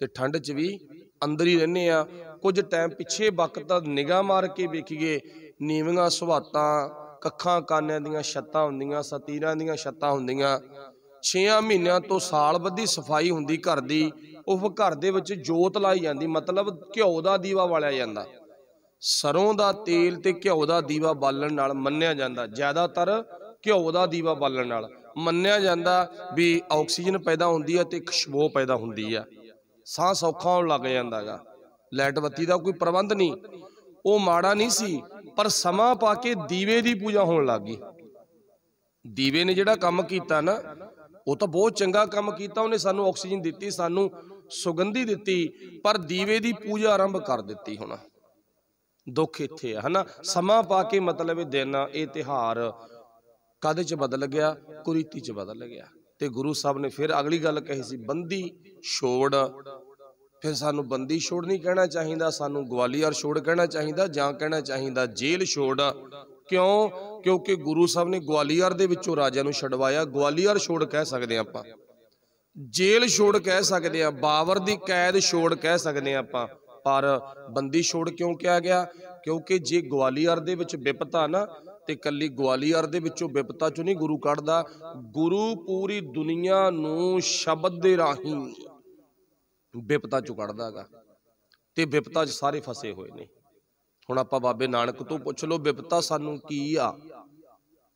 ਤੇ ਠੰਡ 'ਚ ਵੀ ਅੰਦਰ ਹੀ ਰਹਿੰਦੇ ਆ। ਕੁਝ ਟਾਈਮ ਪਿੱਛੇ ਵਕਤ ਨਿਗਾਹ ਮਾਰ ਕੇ ਵੇਖੀਏ, ਨੀਵੀਆਂ ਸੁਹਾਤਾਂ, ਕੱਖਾਂ ਕਾਨਿਆਂ ਦੀਆਂ ਛੱਤਾਂ ਹੁੰਦੀਆਂ, ਸਤੀਰਾਂ ਦੀਆਂ ਛੱਤਾਂ ਹੁੰਦੀਆਂ। 6 ਮਹੀਨਿਆਂ ਤੋਂ ਸਾਲ ਬੱਧੀ ਸਫ਼ਾਈ ਹੁੰਦੀ ਘਰ ਦੀ, ਉਹ ਘਰ ਦੇ ਵਿੱਚ ਜੋਤ ਲਾਈ ਜਾਂਦੀ, ਮਤਲਬ ਘਿਓ ਦਾ ਦੀਵਾ ਵਾਲਿਆ ਜਾਂਦਾ। ਸਰੋਂ ਦਾ ਤੇਲ ਤੇ ਘਿਓ ਦਾ ਦੀਵਾ ਬਾਲਣ ਨਾਲ ਮੰਨਿਆ ਜਾਂਦਾ। ਜ਼ਿਆਦਾਤਰ ਘਿਓ ਦਾ ਦੀਵਾ ਬਾਲਣ ਨਾਲ ਮੰਨਿਆ ਜਾਂਦਾ ਵੀ ਆਕਸੀਜਨ ਪੈਦਾ ਹੁੰਦੀ ਹੈ ਤੇ ਖੁਸ਼ਬੂ ਪੈਦਾ ਹੁੰਦੀ ਹੈ। ਸਾਹ ਸੌਖਾ ਹੋਣ ਲੱਗ ਜਾਂਦਾਗਾ ਲਾਈਟ ਬੱਤੀ ਦਾ ਕੋਈ ਪ੍ਰਬੰਧ ਨਹੀਂ। ਉਹ ਮਾੜਾ ਨਹੀਂ ਸੀ, ਪਰ ਸਮਾਂ ਪਾ ਕੇ ਦੀਵੇ ਦੀ ਪੂਜਾ ਹੋਣ ਲੱਗ ਗਈ। ਦੀਵੇ ਨੇ ਜਿਹੜਾ ਕੰਮ ਕੀਤਾ ਨਾ, ਉਹ ਤਾਂ ਬਹੁਤ ਚੰਗਾ ਕੰਮ ਕੀਤਾ। ਉਹਨੇ ਸਾਨੂੰ ਆਕਸੀਜਨ ਦਿੱਤੀ, ਸਾਨੂੰ ਸੁਗੰਧੀ ਦਿੱਤੀ, ਪਰ ਦੀਵੇ ਦੀ ਪੂਜਾ ਆਰੰਭ ਕਰ ਦਿੱਤੀ ਹੁਣ। ਦੁੱਖ ਇੱਥੇ ਆ, ਹਨਾ? ਸਮਾਂ ਪਾ ਕੇ ਮਤਲਬ ਇਹ ਦਿਨ, ਇਹ ਤਿਹਾਰ ਕਦ ਚ ਬਦਲ ਗਿਆ? ਕੁਰੀਤੀ ਚ ਬਦਲ ਗਿਆ। ਤੇ ਗੁਰੂ ਸਾਹਿਬ ਨੇ ਫਿਰ ਅਗਲੀ ਗੱਲ ਕਹੀ ਸੀ, ਬੰਦੀ ਛੋੜ। ਫਿਰ ਸਾਨੂੰ ਬੰਦੀ ਛੋੜ ਨਹੀਂ ਕਹਿਣਾ ਚਾਹੀਦਾ, ਸਾਨੂੰ ਗਵਾਲੀਅਰ ਛੋੜ ਕਹਿਣਾ ਚਾਹੀਦਾ ਜਾਂ ਕਹਿਣਾ ਚਾਹੀਦਾ ਜੇਲ੍ਹ ਛੋੜ। ਕਿਉਂ? ਕਿਉਂਕਿ ਗੁਰੂ ਸਾਹਿਬ ਨੇ ਗਵਾਲੀਅਰ ਦੇ ਵਿੱਚੋਂ ਰਾਜਾ ਨੂੰ ਛਡਵਾਇਆ। ਗਵਾਲੀਅਰ ਛੋੜ ਕਹਿ ਸਕਦੇ ਆਪਾਂ। ਜੇਲ੍ਹ ਛੋੜ ਕਹਿ ਸਕਦੇ ਆ ਬਾਵਰ ਦੀ ਕੈਦ ਛੋੜ ਕਹਿ ਸਕਦੇ ਆ ਆਪਾਂ। ਪਰ ਬੰਦੀ ਛੋੜ ਕਿਉਂ ਕਿਹਾ ਗਿਆ? ਕਿਉਂਕਿ ਜੇ ਗਵਾਲੀਅਰ ਦੇ ਵਿੱਚ ਵਿਪਤਾ ਨਾ, ਤੇ ਕੱਲੀ ਗਵਾਲੀਅਰ ਦੇ ਵਿੱਚੋਂ ਵਿਪਤਾ ਚੋਂ ਨਹੀਂ ਗੁਰੂ ਕੱਢਦਾ, ਗੁਰੂ ਪੂਰੀ ਦੁਨੀਆ ਨੂੰ ਸ਼ਬਦ ਦੇ ਰਾਹੀਂ ਵਿਪਤਾ ਚੋਂ ਕੱਢਦਾਗਾ ਤੇ ਵਿਪਤਾ 'ਚ ਸਾਰੇ ਫਸੇ ਹੋਏ ਨੇ। ਹੁਣ ਆਪਾਂ ਬਾਬੇ ਨਾਨਕ ਤੋਂ ਪੁੱਛ ਲਓ ਵਿਪਤਾ ਸਾਨੂੰ ਕੀ ਆ?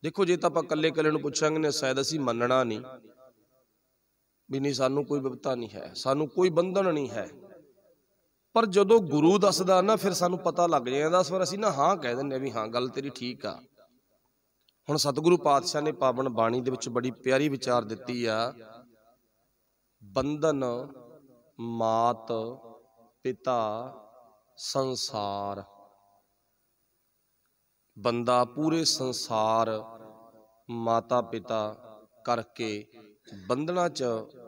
ਦੇਖੋ, ਜੇ ਤਾਂ ਆਪਾਂ ਕੱਲੇ ਕੱਲੇ ਨੂੰ ਪੁੱਛਾਂਗੇ ਨੇ, ਸ਼ਾਇਦ ਅਸੀਂ ਮੰਨਣਾ ਨਹੀਂ ਵੀ ਨਹੀਂ, ਸਾਨੂੰ ਕੋਈ ਵਿਪਤਾ ਨਹੀਂ ਹੈ, ਸਾਨੂੰ ਕੋਈ ਬੰਧਨ ਨਹੀਂ ਹੈ। ਪਰ ਜਦੋਂ ਗੁਰੂ ਦੱਸਦਾ ਨਾ, ਫਿਰ ਸਾਨੂੰ ਪਤਾ ਲੱਗ ਜਾਂਦਾ, ਇਸ ਵਾਰ ਅਸੀਂ ਨਾ ਹਾਂ ਕਹਿ ਦਿੰਦੇ ਵੀ ਹਾਂ, ਗੱਲ ਤੇਰੀ ਠੀਕ ਆ। ਹੁਣ ਸਤਿਗੁਰੂ ਪਾਤਸ਼ਾਹ ਨੇ ਪਾਵਨ ਬਾਣੀ ਦੇ ਵਿੱਚ ਬੜੀ ਪਿਆਰੀ ਵਿਚਾਰ ਦਿੱਤੀ ਆ, ਬੰਧਨ ਮਾਤ ਪਿਤਾ ਸੰਸਾਰ। ਬੰਦਾ ਪੂਰੇ ਸੰਸਾਰ ਮਾਤਾ ਪਿਤਾ ਕਰਕੇ ਬੰਧਨਾਂ 'ਚ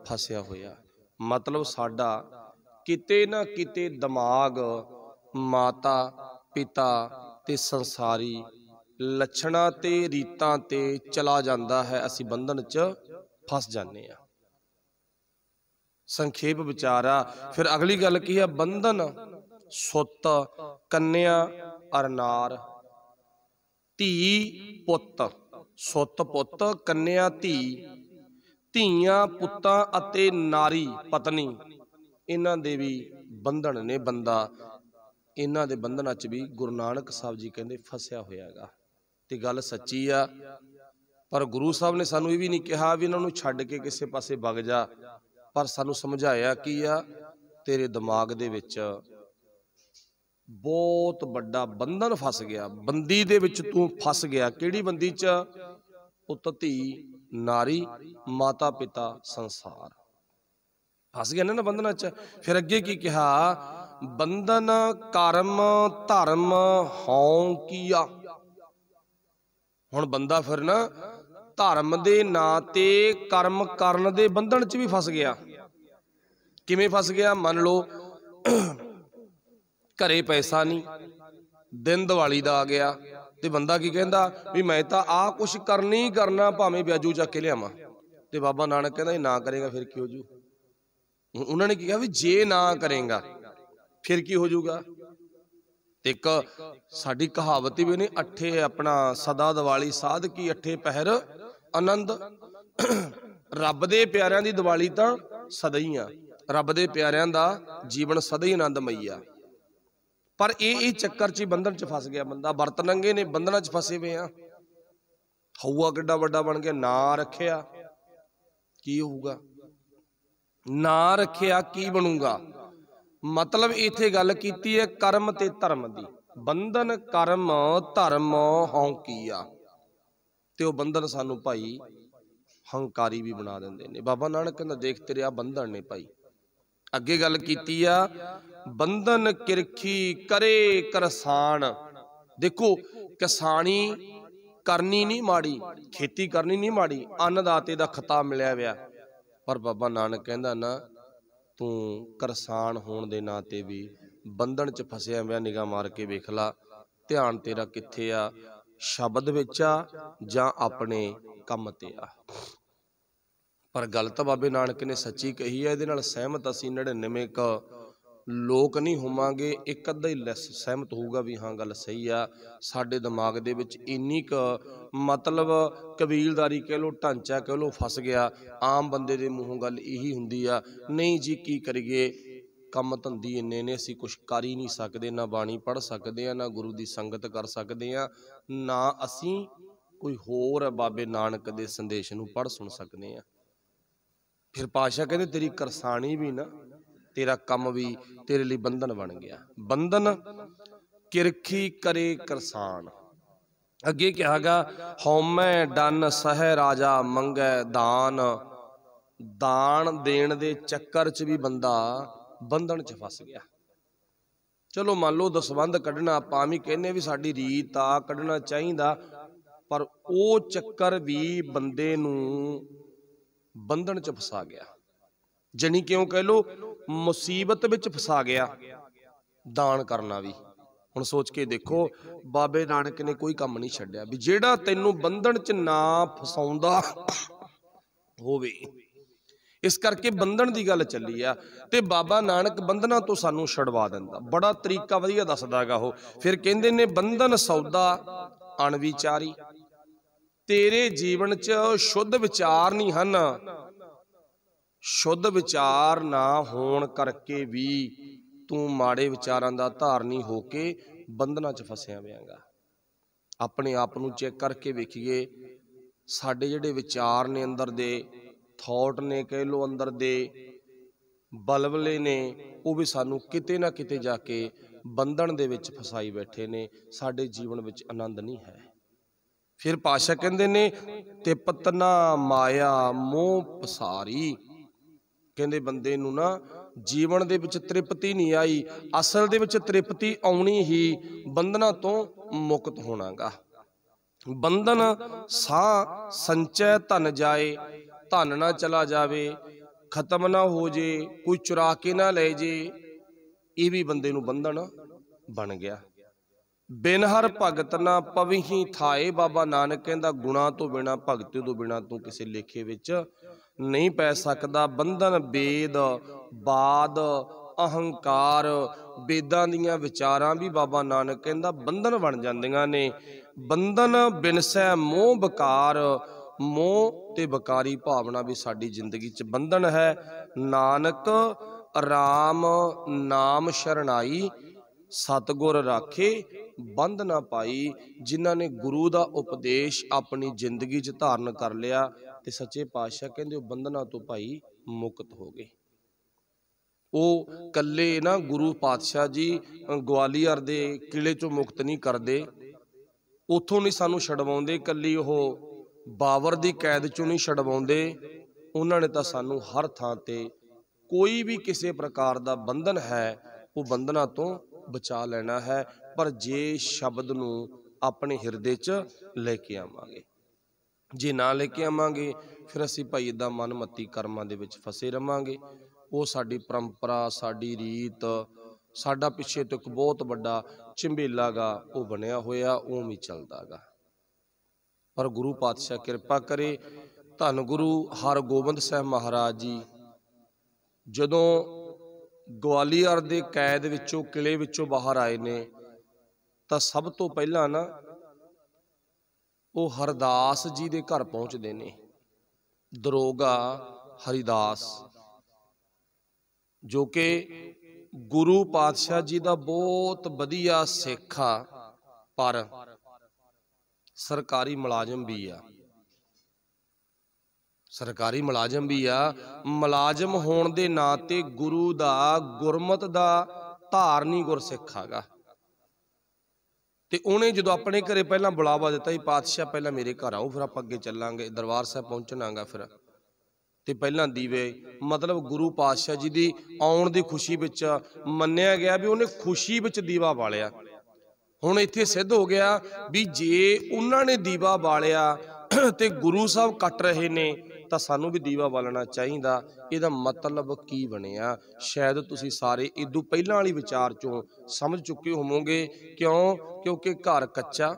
ਫਸਿਆ ਹੋਇਆ। ਮਤਲਬ ਸਾਡਾ ਕਿਤੇ ਨਾ ਕਿਤੇ ਦਿਮਾਗ, ਮਾਤਾ, ਪਿਤਾ ਤੇ ਸੰਸਾਰੀ ਲੱਛਣਾਂ ਤੇ ਰੀਤਾਂ ਤੇ ਚਲਾ ਜਾਂਦਾ ਹੈ। ਅਸੀਂ ਬੰਧਨ 'ਚ ਫਸ ਜਾਂਦੇ ਆ ਸੰਖੇਪ ਵਿਚਾਰਾ ਫਿਰ ਅਗਲੀ ਗੱਲ ਕੀ ਹੈ ਬੰਧਨ, ਸੁੱਤ, ਕੰਨਿਆ, ਅਰਨਾਰ। ਧੀ, ਪੁੱਤ। ਸੁੱਤ, ਪੁੱਤ, ਕੰਨਿਆ, ਧੀ। ਧੀਆਂ, ਪੁੱਤਾਂ ਅਤੇ ਨਾਰੀ, ਪਤਨੀ। ਇਹਨਾਂ ਦੇ ਵੀ ਬੰਧਨ ਨੇ ਬੰਦਾ। ਇਹਨਾਂ ਦੇ ਬੰਧਨਾਂ 'ਚ ਵੀ ਗੁਰੂ ਨਾਨਕ ਸਾਹਿਬ ਜੀ ਕਹਿੰਦੇ ਫਸਿਆ ਹੋਇਆ ਹੈਗਾ ਤੇ ਗੱਲ ਸੱਚੀ ਆ, ਪਰ ਗੁਰੂ ਸਾਹਿਬ ਨੇ ਸਾਨੂੰ ਇਹ ਵੀ ਨਹੀਂ ਕਿਹਾ ਵੀ ਇਹਨਾਂ ਨੂੰ ਛੱਡ ਕੇ ਕਿਸੇ ਪਾਸੇ ਵਗ ਜਾ। ਪਰ ਸਾਨੂੰ ਸਮਝਾਇਆ ਕੀ ਆ, ਤੇਰੇ ਦਿਮਾਗ ਦੇ ਵਿੱਚ ਬਹੁਤ ਵੱਡਾ ਬੰਧਨ ਫਸ ਗਿਆ। ਬੰਦੀ ਦੇ ਵਿੱਚ ਤੂੰ ਫਸ ਗਿਆ। ਕਿਹੜੀ ਬੰਦੀ 'ਚ? ਪੁੱਤ, ਧੀ, ਨਾਰੀ ਮਾਤਾ ਪਿਤਾ ਸੰਸਾਰ। ਫਸ ਗਿਆ ਨਾ ਬੰਧਨਾਂ 'ਚ। ਫਿਰ ਅੱਗੇ ਕੀ ਕਿਹਾ? ਬੰਧਨ ਕਰਮ ਧਰਮ ਹਉ ਕੀਆ। ਹੁਣ ਬੰਦਾ ਫਿਰ ਨਾ ਧਰਮ ਦੇ ਨਾਂ ਤੇ ਕਰਮ ਕਰਨ ਦੇ ਬੰਧਨ 'ਚ ਵੀ ਫਸ ਗਿਆ। ਕਿਵੇਂ ਫਸ ਗਿਆ? ਮੰਨ ਲਓ, ਘਰੇ ਪੈਸਾ ਨਹੀਂ, ਦਿਨ ਦੀਵਾਲੀ ਦਾ ਆ ਗਿਆ ਤੇ ਬੰਦਾ ਕੀ ਕਹਿੰਦਾ? ਵੀ ਮੈਂ ਤਾਂ ਆ ਕੁਛ ਕਰਨੀ ਕਰਨਾ, ਭਾਵੇਂ ਵਿਆਜੂ ਚੱਕ ਕੇ ਲਿਆਵਾਂ। ਤੇ ਬਾਬਾ ਨਾਨਕ ਕਹਿੰਦਾ ਇਹ ਨਾ ਕਰੇਗਾ ਫਿਰ ਕੀ ਹੋ ਜੂ? ਉਹਨਾਂ ਨੇ ਕਿਹਾ ਵੀ ਜੇ ਨਾ ਕਰੇਗਾ, ਫਿਰ ਕੀ ਹੋ ਜਾਊਗਾ? ਇੱਕ ਸਾਡੀ ਕਹਾਵਤ ਵੀ ਨੇ ਅੱਠੇ ਆਪਣਾ ਸਦਾ ਦੀਵਾਲੀ ਸਾਧ ਕੀ ਅੱਠੇ ਪਹਿਰ ਆਨੰਦ। ਰੱਬ ਦੇ ਪਿਆਰਿਆਂ ਦੀ ਦੀਵਾਲੀ ਤਾਂ ਸਦਾ ਹੀ ਆ। ਰੱਬ ਦੇ ਪਿਆਰਿਆਂ ਦਾ ਜੀਵਨ ਸਦਾ ਹੀ ਆਨੰਦਮਈ ਆ। ਪਰ ਇਹ ਇਹ ਚੱਕਰ 'ਚ ਬੰਧਨ 'ਚ ਫਸ ਗਿਆ ਬੰਦਾ। ਵਰਤ ਨੰਗੇ ਨੇ, ਬੰਧਨਾਂ 'ਚ ਫਸੇ ਹੋਏ ਆ। ਹਊਆ ਕਿੱਡਾ ਵੱਡਾ ਬਣ ਗਿਆ, ਨਾ ਰੱਖਿਆ। ਕੀ ਹੋਊਗਾ? ਨਾਂ ਰੱਖਿਆ ਕੀ ਬਣੂਗਾ? ਮਤਲਬ ਇੱਥੇ ਗੱਲ ਕੀਤੀ ਹੈ ਕਰਮ ਤੇ ਧਰਮ ਦੀ। ਬੰਧਨ, ਕਰਮ, ਧਰਮ ਹਉ ਕੀਆ ਤੇ ਉਹ ਬੰਧਨ ਸਾਨੂੰ ਭਾਈ ਹੰਕਾਰੀ ਵੀ ਬਣਾ ਦਿੰਦੇ ਨੇ। ਬਾਬਾ ਨਾਨਕ ਕਹਿੰਦਾ, ਦੇਖ ਤੇਰੇ ਆ ਬੰਧਨ ਨੇ ਭਾਈ। ਅੱਗੇ ਗੱਲ ਕੀਤੀ ਆ, ਬੰਧਨ ਕਿਰਖੀ ਕਰੇ ਕਰਸਾਨ ਦੇਖੋ, ਕਿਸਾਨੀ ਕਰਨੀ ਨਹੀਂ ਮਾੜੀ, ਖੇਤੀ ਕਰਨੀ ਨਹੀਂ ਮਾੜੀ। ਅੰਨਦਾਤੇ ਦਾ ਖਤਾ ਮਿਲਿਆ ਵਿਆ। ਪਰ ਬਾਬਾ ਨਾਨਕ ਕਹਿੰਦਾ ਨਾ, ਤੂੰ ਕਰਸਾਨ ਹੋਣ ਦੇ ਨਾਂ ਤੇ ਵੀ ਬੰਧਨ 'ਚ ਫਸਿਆ ਹੋਇਆ ਨਿਗਾਹ ਮਾਰ ਕੇ ਵੇਖ ਲਾ, ਧਿਆਨ ਤੇਰਾ ਕਿੱਥੇ ਆ? ਸ਼ਬਦ ਵਿੱਚ ਆ ਜਾਂ ਆਪਣੇ ਕੰਮ ਤੇ ਆ? ਪਰ ਗੱਲ ਤਾਂ ਬਾਬੇ ਨਾਨਕ ਨੇ ਸੱਚੀ ਕਹੀ ਹੈ ਇਹਦੇ ਨਾਲ ਸਹਿਮਤ ਅਸੀਂ 99 ਕ ਲੋਕ ਨਹੀਂ ਹੋਵਾਂਗੇ, ਇੱਕ ਅੱਧਾ ਹੀ ਲੈਸ ਸਹਿਮਤ ਹੋਊਗਾ ਵੀ ਹਾਂ, ਗੱਲ ਸਹੀ ਆ। ਸਾਡੇ ਦਿਮਾਗ ਦੇ ਵਿੱਚ ਇੰਨੀ ਕ ਮਤਲਬ ਕਬੀਲਦਾਰੀ ਕਹਿ ਲੋ ਢਾਂਚਾ ਕਹਿ ਲੋ ਫਸ ਗਿਆ। ਆਮ ਬੰਦੇ ਦੇ ਮੂੰਹੋਂ ਗੱਲ ਇਹੀ ਹੁੰਦੀ ਆ, ਨਹੀਂ ਜੀ ਕੀ ਕਰੀਏ? ਕੰਮ ਧੰਦੀ ਇੰਨੇ ਨੇ, ਅਸੀਂ ਕੁਝ ਕਰ ਹੀ ਨਹੀਂ ਸਕਦੇ, ਨਾ ਬਾਣੀ ਪੜ ਸਕਦੇ ਆ, ਨਾ ਗੁਰੂ ਦੀ ਸੰਗਤ ਕਰ ਸਕਦੇ ਆ, ਨਾ ਅਸੀਂ ਕੋਈ ਹੋਰ ਬਾਬੇ ਨਾਨਕ ਦੇ ਸੰਦੇਸ਼ ਨੂੰ ਪੜ ਸੁਣ ਸਕਦੇ ਆ। ਫਿਰ ਪਾਸ਼ਾ ਕਹਿੰਦੇ, ਤੇਰੀ ਕਰਸਾਣੀ ਵੀ ਨਾ ਤੇਰਾ ਕੰਮ ਵੀ ਤੇਰੇ ਲਈ ਬੰਧਨ ਬਣ ਗਿਆ। ਬੰਧਨ ਕਿਰਖੀ ਕਰੇ ਕਰਸਾਨ। ਅੱਗੇ ਕਿਹਾਗਾ ਹਉਮੈ ਡਨ ਸਹਿ ਰਾਜਾ ਮੰਗੈ ਦਾਨ। ਦਾਨ ਦੇਣ ਦੇ ਚੱਕਰ 'ਚ ਵੀ ਬੰਦਾ ਬੰਧਨ 'ਚ ਫਸ ਗਿਆ। ਚਲੋ ਮੰਨ ਲਓ ਦਸਵੰਧ ਕੱਢਣਾ, ਆਪਾਂ ਵੀ ਕਹਿੰਨੇ ਵੀ ਸਾਡੀ ਰੀਤ ਆ, ਕੱਢਣਾ ਚਾਹੀਦਾ, ਪਰ ਉਹ ਚੱਕਰ ਵੀ ਬੰਦੇ ਨੂੰ ਬੰਧਨ 'ਚ ਫਸਾ ਗਿਆ। ਜਣੀ ਕਿਉਂ ਕਹਿ ਲੋ ਮੁਸੀਬਤ ਵਿੱਚ ਫਸਾ ਗਿਆ। ਦਾਨ ਕਰਨਾ ਵੀ। ਹੁਣ ਸੋਚ ਕੇ ਦੇਖੋ, ਬਾਬੇ ਨਾਨਕ ਨੇ ਕੋਈ ਕੰਮ ਨਹੀਂ ਛੱਡਿਆ ਵੀ ਜਿਹੜਾ ਤੈਨੂੰ ਬੰਧਨ 'ਚ ਨਾ ਫਸਾਉਂਦਾ ਹੋਵੇ। ਇਸ ਕਰਕੇ ਬੰਧਨ ਦੀ ਗੱਲ ਚੱਲੀ ਆ ਤੇ ਬਾਬਾ ਨਾਨਕ ਬੰਧਨਾਂ ਤੋਂ ਸਾਨੂੰ ਛਡਵਾ ਦਿੰਦਾ। ਬੜਾ ਤਰੀਕਾ ਵਧੀਆ ਦੱਸਦਾਗਾ ਉਹ। ਫਿਰ ਕਹਿੰਦੇ ਨੇ, ਬੰਧਨ ਸੌਦਾ ਅਣਵਿਚਾਰੀ। ਤੇਰੇ ਜੀਵਨ 'ਚ ਸ਼ੁੱਧ ਵਿਚਾਰ ਨਹੀਂ ਹਨ। ਸ਼ੁੱਧ ਵਿਚਾਰ ਨਾ ਹੋਣ ਕਰਕੇ ਵੀ ਤੂੰ ਮਾੜੇ ਵਿਚਾਰਾਂ ਦਾ ਧਾਰਨੀ ਹੋ ਕੇ ਬੰਧਨਾਂ 'ਚ ਫਸਿਆ ਹੋਇਆਗਾ ਆਪਣੇ ਆਪ ਨੂੰ ਚੈੱਕ ਕਰਕੇ ਵੇਖੀਏ, ਸਾਡੇ ਜਿਹੜੇ ਵਿਚਾਰ ਨੇ ਅੰਦਰ ਦੇ ਥਾਟ ਨੇ ਕਹਿ ਲੋ ਅੰਦਰ ਦੇ, ਬਲਬਲੇ ਨੇ, ਉਹ ਵੀ ਸਾਨੂੰ ਕਿਤੇ ਨਾ ਕਿਤੇ ਜਾ ਕੇ ਬੰਧਨ ਦੇ ਵਿੱਚ ਫਸਾਈ ਬੈਠੇ ਨੇ, ਸਾਡੇ ਜੀਵਨ ਵਿੱਚ ਆਨੰਦ ਨਹੀਂ ਹੈ। ਫਿਰ ਪਾਸ਼ਾ ਕਹਿੰਦੇ ਨੇ, ਤੇ ਪਤਨਾ ਮਾਇਆ ਮੋਹ ਪਸਾਰੀ ਕਹਿੰਦੇ ਬੰਦੇ ਨੂੰ ਨਾ ਜੀਵਨ ਦੇ ਵਿੱਚ ਤ੍ਰਿਪਤੀ ਨਹੀਂ ਆਈ, ਅਸਲ ਦੇ ਵਿੱਚ ਤ੍ਰਿਪਤੀ ਆਉਣੀ ਹੀ ਬੰਧਨਾਂ ਤੋਂ ਮੁਕਤ ਹੋਣਾਗਾ। ਬੰਧਨ ਸਾਹ ਸੰਚੈ ਧਨ ਜਾਏ, ਧਨ ਨਾ ਚਲਾ ਜਾਵੇ, ਖਤਮ ਨਾ ਹੋ ਜੇ, ਕੋਈ ਚੁਰਾ ਕੇ ਨਾ ਲੈ ਜੇ, ਇਹ ਵੀ ਬੰਦੇ ਨੂੰ ਬੰਧਨ ਬਣ ਗਿਆ। ਬਿਨ ਹਰ ਭਗਤ ਨਾ ਪਵਹੀ ਥਾਏ। ਬਾਬਾ ਨਾਨਕ ਕਹਿੰਦਾ, ਗੁਣਾ ਤੋਂ ਬਿਨਾ, ਭਗਤੀ ਤੋਂ ਬਿਨਾ ਤੂੰ ਕਿਸੇ ਲੇਖੇ ਵਿੱਚ ਨਹੀਂ ਪੈ ਸਕਦਾ। ਬੰਧਨ, ਬੇਦ, ਬਾਦ, ਅਹੰਕਾਰ, ਬੇਦਾਂ ਦੀਆਂ ਵਿਚਾਰਾਂ ਵੀ ਬਾਬਾ ਨਾਨਕ ਕਹਿੰਦਾ ਬੰਧਨ ਬਣ ਜਾਂਦੀਆਂ ਨੇ। ਬੰਧਨ ਬਿਨਸੈ ਮੋਹ ਬਕਾਰ, ਮੋਹ ਤੇ ਬਕਾਰੀ ਭਾਵਨਾ ਵੀ ਸਾਡੀ ਜ਼ਿੰਦਗੀ 'ਚ ਬੰਧਨ ਹੈ। ਨਾਨਕ, ਰਾਮ, ਨਾਮ ਸ਼ਰਣਾਈ ਸਤਗੁਰ ਰਾਖੇ ਬੰਧ ਨਾ ਪਾਈ, ਜਿਨ੍ਹਾਂ ਨੇ ਗੁਰੂ ਦਾ ਉਪਦੇਸ਼ ਆਪਣੀ ਜ਼ਿੰਦਗੀ 'ਚ ਧਾਰਨ ਕਰ ਲਿਆ ਤੇ ਸੱਚੇ ਪਾਤਸ਼ਾਹ ਕਹਿੰਦੇ ਉਹ ਬੰਧਨਾਂ ਤੋਂ ਭਾਈ ਮੁਕਤ ਹੋ ਗਏ। ਉਹ ਕੱਲੇ ਨਾ ਗੁਰੂ ਪਾਤਸ਼ਾਹ ਜੀ ਗਵਾਲੀਅਰ ਦੇ ਕਿਲੇ 'ਚੋਂ ਮੁਕਤ ਨਹੀਂ ਕਰਦੇ। ਉਥੋਂ ਨਹੀਂ ਸਾਨੂੰ ਛਡਵਾਉਂਦੇ ਕੱਲੀ ਉਹ ਬਾਵਰ ਦੀ ਕੈਦ 'ਚੋਂ ਨਹੀਂ ਛਡਵਾਉਂਦੇ। ਉਹਨਾਂ ਨੇ ਤਾਂ ਸਾਨੂੰ ਹਰ ਥਾਂ ਤੇ ਕੋਈ ਵੀ ਕਿਸੇ ਪ੍ਰਕਾਰ ਦਾ ਬੰਧਨ ਹੈ, ਉਹ ਬੰਧਨਾਂ ਤੋਂ ਬਚਾ ਲੈਣਾ ਹੈ, ਪਰ ਜੇ ਸ਼ਬਦ ਨੂੰ ਆਪਣੇ ਹਿਰਦੇ 'ਚ ਲੈ ਕੇ ਆਵਾਂਗੇ। ਜੇ ਨਾ ਲੈ ਕੇ ਆਵਾਂਗੇ, ਫਿਰ ਅਸੀਂ ਭਾਈ ਇਦਾਂ ਮਨਮਤੀ ਕਰਮਾਂ ਦੇ ਵਿੱਚ ਫਸੇ ਰਵਾਂਗੇ। ਉਹ ਸਾਡੀ ਪਰੰਪਰਾ, ਸਾਡੀ ਰੀਤ, ਸਾਡਾ ਪਿੱਛੇ ਤੋਂ ਇੱਕ ਬਹੁਤ ਵੱਡਾ ਝੰਬੇਲਾਗਾ ਉਹ ਬਣਿਆ ਹੋਇਆ ਉਹ ਵੀ ਚੱਲਦਾਗਾ। ਪਰ ਗੁਰੂ ਪਾਤਸ਼ਾਹ ਕਿਰਪਾ ਕਰੇ, ਧੰਨ ਗੁਰੂ ਹਰਗੋਬਿੰਦ ਸਾਹਿਬ ਮਹਾਰਾਜ ਜੀ, ਜਦੋਂ ਗਵਾਲੀਅਰ ਦੇ ਕੈਦ ਵਿੱਚੋਂ ਕਿਲੇ ਵਿੱਚੋਂ ਬਾਹਰ ਆਏ ਨੇ। ਤਾਂ ਸਭ ਤੋਂ ਪਹਿਲਾਂ ਨਾ, ਉਹ ਹਰਦਾਸ ਜੀ ਦੇ ਘਰ ਪਹੁੰਚਦੇ ਨੇ। ਦਰੋਗਾ ਹਰੀਦਾਸ, ਜੋ ਕਿ ਗੁਰੂ ਪਾਤਸ਼ਾਹ ਜੀ ਦਾ ਬਹੁਤ ਵਧੀਆ ਸਿੱਖ ਆ, ਪਰ ਸਰਕਾਰੀ ਮੁਲਾਜ਼ਮ ਵੀ ਆ। ਸਰਕਾਰੀ ਮੁਲਾਜ਼ਮ ਵੀ ਆ। ਮੁਲਾਜ਼ਮ ਹੋਣ ਦੇ ਨਾਂ ਤੇ ਗੁਰੂ ਦਾ ਗੁਰਮਤ ਦਾ ਧਾਰਨੀ ਗੁਰਸਿੱਖ ਆਗਾ ਤੇ ਉਹਨੇ ਜਦੋਂ ਆਪਣੇ ਘਰੇ ਪਹਿਲਾਂ ਬੁਲਾਵਾ ਦਿੱਤਾ ਸੀ ਪਾਤਸ਼ਾਹ ਪਹਿਲਾਂ ਮੇਰੇ ਘਰ ਆਓ, ਫਿਰ ਆਪਾਂ ਅੱਗੇ ਚੱਲਾਂਗੇ, ਦਰਬਾਰ ਸਾਹਿਬ ਪਹੁੰਚਣਾਗਾ ਫਿਰ। ਤੇ ਪਹਿਲਾਂ ਦੀਵੇ, ਮਤਲਬ ਗੁਰੂ ਪਾਤਸ਼ਾਹ ਜੀ ਦੀ ਆਉਣ ਦੀ ਖੁਸ਼ੀ ਵਿੱਚ ਮੰਨਿਆ ਗਿਆ ਵੀ ਉਹਨੇ ਖੁਸ਼ੀ ਵਿੱਚ ਦੀਵਾ ਬਾਲਿਆ। ਹੁਣ ਇੱਥੇ ਸਿੱਧ ਹੋ ਗਿਆ ਵੀ ਜੇ ਉਹਨਾਂ ਨੇ ਦੀਵਾ ਬਾਲਿਆ ਤੇ ਗੁਰੂ ਸਾਹਿਬ ਕੱਟ ਰਹੇ ਨੇ ਤਾਂ ਸਾਨੂੰ ਵੀ ਦੀਵਾ ਬਾਲਣਾ ਚਾਹੀਦਾ। ਇਹਦਾ ਮਤਲਬ ਕੀ ਬਣਿਆ? ਸ਼ਾਇਦ ਤੁਸੀਂ ਸਾਰੇ ਇਦੋਂ ਪਹਿਲਾਂ ਵਾਲੀ ਵਿਚਾਰ ਚੋਂ ਸਮਝ ਚੁੱਕੇ ਹੋਵੋਗੇ। ਕਿਉਂ? ਕਿਉਂਕਿ ਘਰ ਕੱਚਾ,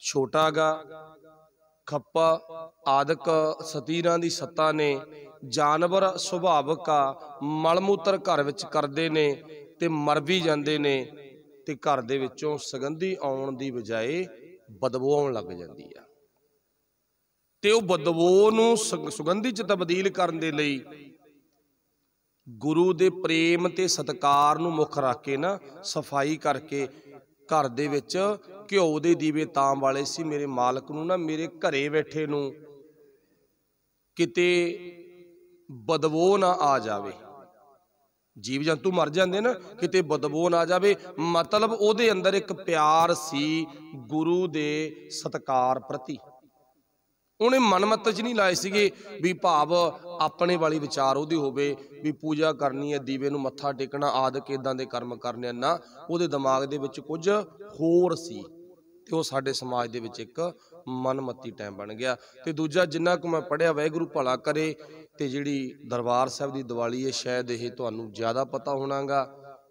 ਛੋਟਾ ਗਾ, ਖੱਪਾ, ਆਦਿਕ ਸਤੀਰਾਂ ਦੀ ਸੱਤਾ ਨੇ, ਜਾਨਵਰ ਸੁਭਾਵਕ ਆ, ਮਲਮੂਤਰ ਘਰ ਵਿੱਚ ਕਰਦੇ ਨੇ ਤੇ ਮਰ ਵੀ ਜਾਂਦੇ ਨੇ ਤੇ ਘਰ ਦੇ ਵਿੱਚੋਂ ਸੁਗੰਧੀ ਆਉਣ ਦੀ ਬਜਾਏ ਬਦਬੂ ਆਉਣ ਲੱਗ ਜਾਂਦੀ ਆ। ਤੇ ਉਹ ਬਦਬੂ ਨੂੰ ਸੁਗ- ਸੁਗੰਧੀ ਚ ਤਬਦੀਲ ਕਰਨ ਦੇ ਲਈ ਗੁਰੂ ਦੇ ਪ੍ਰੇਮ ਤੇ ਸਤਕਾਰ ਨੂੰ ਮੁੱਖ ਰੱਖ ਕੇ ਨਾ ਸਫ਼ਾਈ ਕਰਕੇ ਘਰ ਦੇ ਵਿੱਚ ਘਿਓ ਦੇ ਦੀਵੇ ਤਾਂ ਵਾਲੇ ਸੀ ਮੇਰੇ ਮਾਲਕ ਨੂੰ ਨਾ ਮੇਰੇ ਘਰੇ ਬੈਠੇ ਨੂੰ ਕਿਤੇ ਬਦਬੂ ਨਾ ਆ ਜਾਵੇ। ਜੀਵ ਜੰਤੂ ਮਰ ਜਾਂਦੇ ਨਾ, ਕਿਤੇ ਬਦਬੂ ਨਾ ਜਾਵੇ, ਮਤਲਬ ਉਹਦੇ ਅੰਦਰ ਇੱਕ ਪਿਆਰ ਸੀ ਗੁਰੂ ਦੇ ਸਤਕਾਰ ਪ੍ਰਤੀ। ਉਹਨੇ ਮਨਮਤ ਚ ਨਹੀਂ ਲਾਏ ਸੀਗੇ ਵੀ ਭਾਵ ਆਪਣੇ ਵਾਲੀ ਵਿਚਾਰ ਉਹਦੀ ਹੋਵੇ ਵੀ ਪੂਜਾ ਕਰਨੀ ਹੈ, ਦੀਵੇ ਨੂੰ ਮੱਥਾ ਟੇਕਣਾ ਆਦਿਕ ਇਦਾਂ ਦੇ ਕਰਮ ਕਰਨੇ ਆ। ਨਾ, ਉਹਦੇ ਦਿਮਾਗ ਦੇ ਵਿੱਚ ਕੁਝ ਹੋਰ ਸੀ ਤੇ ਉਹ ਸਾਡੇ ਸਮਾਜ ਦੇ ਵਿੱਚ ਇੱਕ ਮਨਮਤੀ ਟਾਈਮ ਬਣ ਗਿਆ। ਤੇ ਦੂਜਾ, ਜਿੰਨਾ ਕੁ ਮੈਂ ਪੜਿਆ ਵਾਹਿਗੁਰੂ ਭਲਾ ਕਰੇ ਤੇ ਜਿਹੜੀ ਦਰਬਾਰ ਸਾਹਿਬ ਦੀ ਦੀਵਾਲੀ ਹੈ, ਸ਼ਾਇਦ ਇਹ ਤੁਹਾਨੂੰ ਜ਼ਿਆਦਾ ਪਤਾ ਹੋਣਾਗਾ।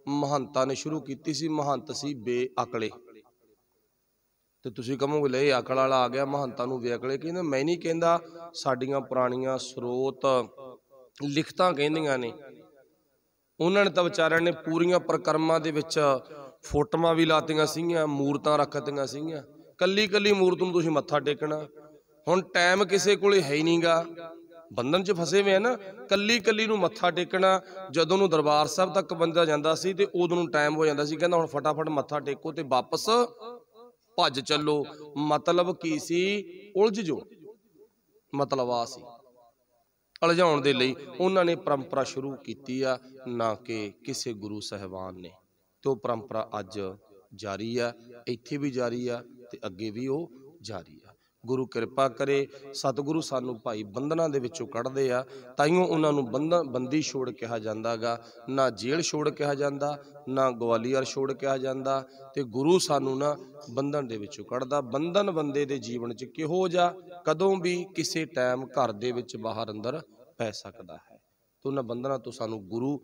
ਮਹੰਤਾਂ ਨੇ ਸ਼ੁਰੂ ਕੀਤੀ ਸੀ, ਮਹੰਤ ਸੀ ਬੇਅਕਲੇ। ਤੇ ਤੁਸੀਂ ਕਹੋਗੇ, ਲੈ, ਇਹ ਅਕਲ ਵਾਲਾ ਆ ਗਿਆ, ਮਹੰਤਾਂ ਨੂੰ ਬੇਅਕਲੇ ਕਹਿੰਦਾ, ਮੈਂ ਨਹੀਂ ਕਹਿੰਦਾ ਸਾਡੀਆਂ ਪੁਰਾਣੀਆਂ ਸਰੋਤ ਲਿਖਤਾਂ ਕਹਿੰਦੀਆਂ ਨੇ। ਉਹਨਾਂ ਨੇ ਤਾਂ ਵਿਚਾਰਿਆਂ ਨੇ ਪੂਰੀਆਂ ਪ੍ਰਕਰਮਾਂ ਦੇ ਵਿੱਚ ਫੋਟੋਆਂ ਵੀ ਲਾਤੀਆਂ ਸੀਗੀਆਂ, ਮੂਰਤਾਂ ਰੱਖਤੀਆਂ ਸੀਗੀਆਂ। ਕੱਲੀ ਕੱਲੀ ਮੂਰਤ ਨੂੰ ਤੁਸੀਂ ਮੱਥਾ ਟੇਕਣਾ। ਹੁਣ ਟਾਈਮ ਕਿਸੇ ਕੋਲੇ ਹੈ ਹੀ ਨਹੀਂਗਾ। ਬੰਧਨ 'ਚ ਫਸੇ ਹੋਏ ਆ ਨਾ ਕੱਲੀ ਕੱਲੀ ਨੂੰ ਮੱਥਾ ਟੇਕਣਾ। ਜਦੋਂ ਨੂੰ ਦਰਬਾਰ ਸਾਹਿਬ ਤੱਕ ਬੰਦਾ ਜਾਂਦਾ ਸੀ ਤੇ ਉਦੋਂ ਨੂੰ ਟਾਈਮ ਹੋ ਜਾਂਦਾ ਸੀ। ਕਹਿੰਦਾ, ਹੁਣ ਫਟਾਫਟ ਮੱਥਾ ਟੇਕੋ ਤੇ ਵਾਪਸ ਭੱਜ ਚੱਲੋ। ਮਤਲਬ ਕੀ ਸੀ? ਉਲਝ ਜੋ ਮਤਲਬ ਆ ਸੀ। ਅਲਝਾਉਣ ਦੇ ਲਈ ਉਹਨਾਂ ਨੇ ਪਰੰਪਰਾ ਸ਼ੁਰੂ ਕੀਤੀ ਆ, ਨਾ ਕਿ ਕਿਸੇ ਗੁਰੂ ਸਹਿਬਾਨ ਨੇ। ਤੇ ਉਹ ਪਰੰਪਰਾ ਅੱਜ ਜਾਰੀ ਆ, ਇੱਥੇ ਵੀ ਜਾਰੀ ਆ ਤੇ ਅੱਗੇ ਵੀ ਉਹ ਜਾਰੀ ਆ। ਗੁਰੂ ਕਿਰਪਾ ਕਰੇ। ਸਤਿਗੁਰੂ ਸਾਨੂੰ ਭਾਈ ਬੰਧਨਾਂ ਦੇ ਵਿੱਚੋਂ ਕੱਢਦੇ ਆ। ਤਾਈਓ ਉਹਨਾਂ ਨੂੰ ਬੰਧਨ ਬੰਦੀ ਛੋੜ ਕਿਹਾ ਜਾਂਦਾਗਾ। ਨਾ ਜੇਲ੍ਹ ਛੋੜ ਕਿਹਾ ਜਾਂਦਾ, ਨਾ ਗਵਾਲੀਅਰ ਛੋੜ ਕਿਹਾ ਜਾਂਦਾ। ਤੇ ਗੁਰੂ ਸਾਨੂੰ ਨਾ ਬੰਧਨ ਦੇ ਵਿੱਚੋਂ ਕੱਢਦਾ। ਬੰਧਨ ਬੰਦੇ ਦੇ ਜੀਵਨ 'ਚ ਕਿਹੋ ਜਾ ਕਦੋਂ ਵੀ ਕਿਸੇ ਟਾਈਮ ਘਰ ਦੇ ਵਿੱਚ ਬਾਹਰ ਅੰਦਰ ਪੈ ਸਕਦਾ ਹੈ। ਤੇ ਉਹਨਾਂ ਬੰਧਨਾਂ ਤੋਂ ਸਾਨੂੰ ਗੁਰੂ,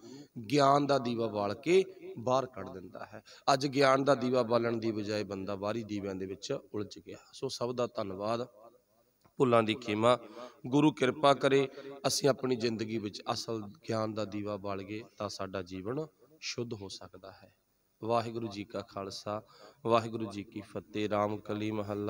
ਗਿਆਨ ਦਾ ਦੀਵਾ ਬਾਲ ਕੇ ਬਾਹਰ ਕੱਢ ਦਿੰਦਾ ਹੈ। ਅੱਜ ਗਿਆਨ ਦਾ ਦੀਵਾ ਬਾਲਣ ਦੀ ਬਜਾਏ ਬੰਦਾ ਬਾਹਰੀ ਦੀਵਿਆਂ ਦੇ ਵਿੱਚ ਉਲਝ ਗਿਆ। ਸੋ ਸਭ ਦਾ ਧੰਨਵਾਦ। ਭੁੱਲਾਂ ਦੀ ਖੇਮਾ। ਗੁਰੂ ਕਿਰਪਾ ਕਰੇ ਅਸੀਂ ਆਪਣੀ ਜ਼ਿੰਦਗੀ ਵਿੱਚ ਅਸਲ ਗਿਆਨ ਦਾ ਦੀਵਾ ਬਾਲ ਗਏ ਤਾਂ ਸਾਡਾ ਜੀਵਨ ਸ਼ੁੱਧ ਹੋ ਸਕਦਾ ਹੈ। ਵਾਹਿਗੁਰੂ ਜੀ ਕਾ ਖਾਲਸਾ। ਵਾਹਿਗੁਰੂ ਜੀ ਕੀ ਫਤਿਹ। ਰਾਮ ਕਲੀ ਮਹੱਲਾ।